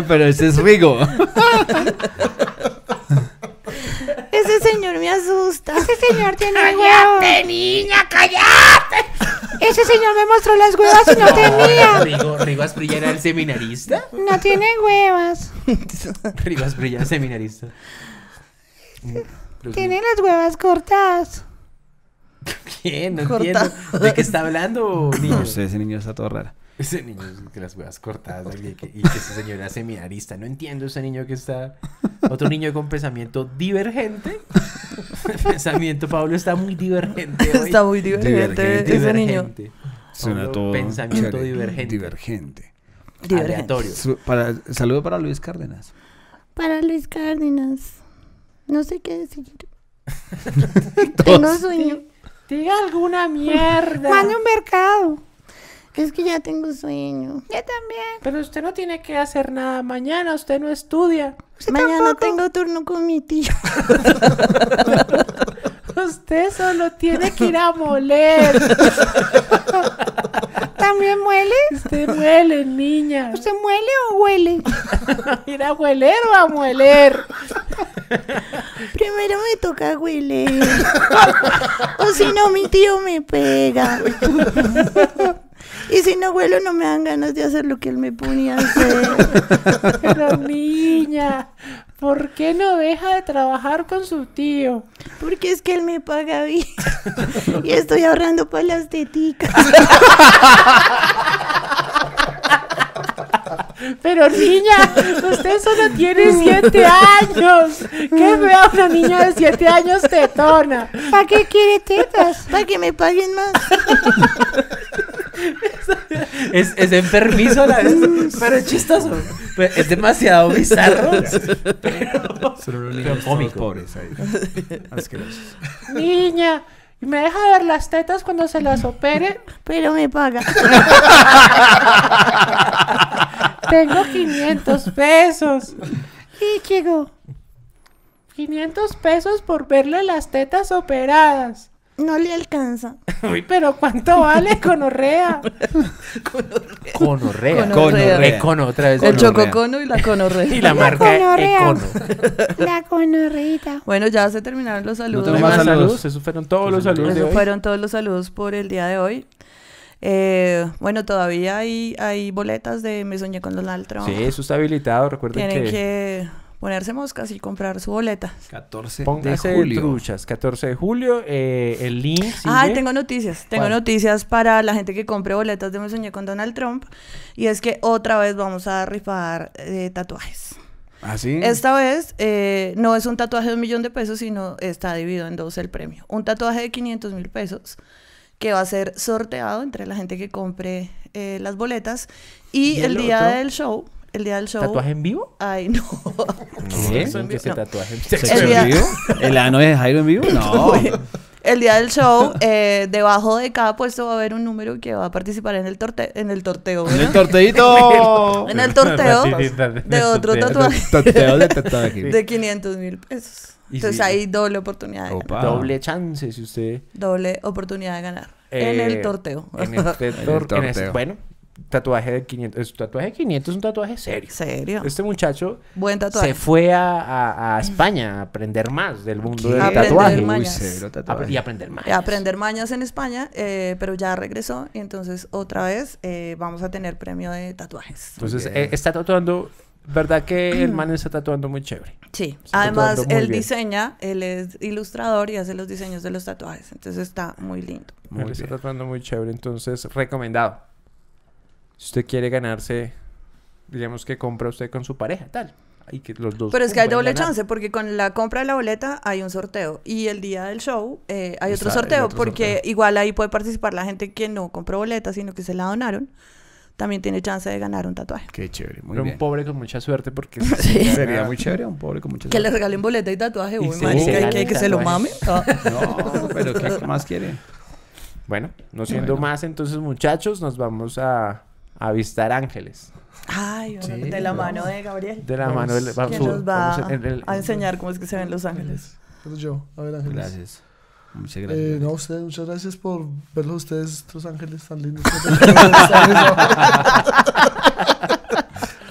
*laughs*
Pero ese es Rigo.
Ese señor me asusta.
Ese señor tiene ¡Cállate, niña, cállate! Ese señor me mostró las huevas y no tenía.
Rigo, Rigo Asprilla era el seminarista.
No tiene huevas.
Rigo Asprilla, seminarista. Pero-
Tiene las huevas cortadas. *laughs*
¿Qué? No
Corta.
entiendo. ¿De qué está hablando, *laughs* niño?
No sé, ese niño está todo raro.
Ese niño es que las huevas cortadas y que, y que ese señor era seminarista. No entiendo ese niño que está. Otro niño con pensamiento divergente. *laughs* pensamiento, Pablo está muy divergente. Hoy.
Está muy divergente
Divergente,
ese niño.
Divergente.
Suena
Pablo,
todo
Pensamiento
chévere.
divergente.
Divergente.
Divergente.
aleatorio.
Su- para, saludo para Luis Cárdenas.
Para Luis Cárdenas. No sé qué decir. *laughs* tengo sueño.
Diga alguna mierda.
Mande un mercado. Es que ya tengo sueño. Ya también.
Pero usted no tiene que hacer nada mañana, usted no estudia.
Mañana tengo turno con mi tío. *laughs*
Usted solo tiene que ir a moler. *laughs*
¿También muele?
Usted muele, niña.
¿Usted muele o huele? *laughs*
¿Ir a hueler o a mueler?
Primero me toca hueler. o si no, mi tío me pega. y si no huelo, no me dan ganas de hacer lo que él me ponía a hacer.
Pero niña, ¿por qué no deja de trabajar con su tío?
Porque es que él me paga bien. *laughs* y estoy ahorrando para las teticas.
Pero niña, usted solo tiene siete años. ¿Qué vea una niña de siete años tetona?
¿Para qué quiere tetas? Para que me paguen más. *laughs*
Es, es enfermizo a la vez, pero es chistoso. Pero es demasiado bizarro. Pero, pero cómico.
pobres ahí. Asquerosos.
Niña, ¿y me deja ver las tetas cuando se las opere?
Pero me paga.
Tengo 500 pesos.
Y llegó.
500 pesos por verle las tetas operadas.
No le alcanza. *laughs*
Uy, pero ¿cuánto vale conorrea? *laughs*
Conorrea.
Conorrea.
Econo otra vez.
El
conorrea.
chococono y la conorrea.
Y la marca
conorrea.
Econo. *laughs*
La conorrita.
Bueno, ya se terminaron los saludos.
tengo
¿Hay
más saludos.
saludos? Esos fueron todos los saludos de
Esos
hoy.
fueron todos los saludos por el día de hoy. Eh, bueno, todavía hay, hay boletas de Me Soñé con Donald Trump.
Sí, eso está habilitado. Recuerden
Tienen
que,
que ponerse moscas y comprar su boleta.
14 de
pónganse
julio.
truchas. 14 de julio. eh, el link sigue.
Ah, tengo noticias. Tengo
¿Cuál?
noticias para la gente que compre boletas de Me Soñé con Donald Trump. Y es que otra vez vamos a rifar eh, tatuajes.
¿Ah, sí?
Esta vez eh, no es un tatuaje de un millón de pesos, sino está dividido en dos el premio. Un tatuaje de 500 mil pesos que va a ser sorteado entre la gente que compre eh, las boletas. Y,
¿Y
el,
el
día
otro?
del show, el día del show...
¿Tatuaje en vivo?
Ay, no. *laughs*
¿Qué?
En
¿Qué
vivo, no.
tatuaje?
¿Sexo
El día-
en vivo? *laughs* ¿El ano de Jairo en vivo? No. *laughs*
El día del show, eh, debajo de cada puesto va a haber un número que va a participar en el, torte en el torteo.
En el torteito.
En el torteo de otro tatuaje
Torteo de tatuaje.
de 500 mil pesos. Entonces
sí.
hay doble oportunidad de ganar.
Doble chance si usted...
Doble oportunidad de ganar. en
Eh,
el torteo.
En este
En el
tor- en ese-
torteo.
bueno, tatuaje de 500. Es, tatuaje de 500 es un tatuaje serio.
¿Serio?
Este muchacho
Buen tatuaje.
se fue a, a- a España a aprender más del mundo del
Aprender
tatuaje.
mañas.
y aprender más.
Eh, aprender mañas en España, eh, pero ya regresó y entonces otra vez eh, vamos a tener premio de tatuajes.
Entonces, eh, está tatuando. ¿Verdad que el *clears throat* man está tatuando muy chévere?
Sí,
Está
además él
bien.
diseña, él es ilustrador y hace los diseños de los tatuajes, entonces está muy lindo.
Muy
Él está
bien.
tatuando muy chévere. Entonces, recomendado. Si usted quiere ganarse, digamos que compra usted con su pareja, tal. Hay que los dos.
Pero es que hay doble
ganar.
chance porque con la compra de la boleta hay un sorteo y el día del show eh, hay otro
Está
sorteo
otro
porque
sorteo.
igual ahí puede participar la gente que no compró boleta sino que se la donaron. También tiene chance de ganar un tatuaje.
Qué chévere, muy
Pero
bien.
un pobre con mucha suerte porque... *laughs*
Sería *laughs* muy chévere un pobre con muchas
Que le regalen boleta y tatuaje,
Y
uy, marica, ¿y que, que se lo mame. *laughs* Ah.
No, pero ¿qué más quiere?
Bueno, no siendo
Bueno.
más, entonces muchachos, nos vamos a avistar ángeles.
Ay, bueno,
Sí,
de la
vamos.
mano de Gabriel.
De la mano del...
¿Quién nos va
vamos en el-
a enseñar cómo es que se ven los ángeles?
Pero yo, a ver, Ángeles.
Gracias. Muchas
Eh,
gracias.
no, ustedes, muchas gracias por verlos ustedes, estos ángeles tan lindos. *laughs* *laughs*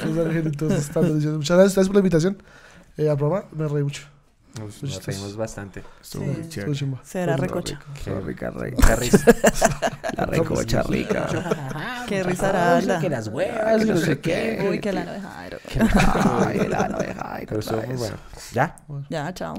Los angelitos tan deliciosos. Muchas gracias, gracias por la invitación. Eh, a prueba, me reí mucho.
Nos, nos reímos bastante.
Estuvo
Sí.
muy chévere.
Será recocha.
Qué rica, rica.
Qué risa. *laughs*
La recocha rica. *laughs*
Qué risarada.
Que las huevas, que no sé qué.
Uy, que la no de Jairo.
Ay, el ano de Jairo
Pero estuvo muy bueno. ¿Ya?
Ya, chao.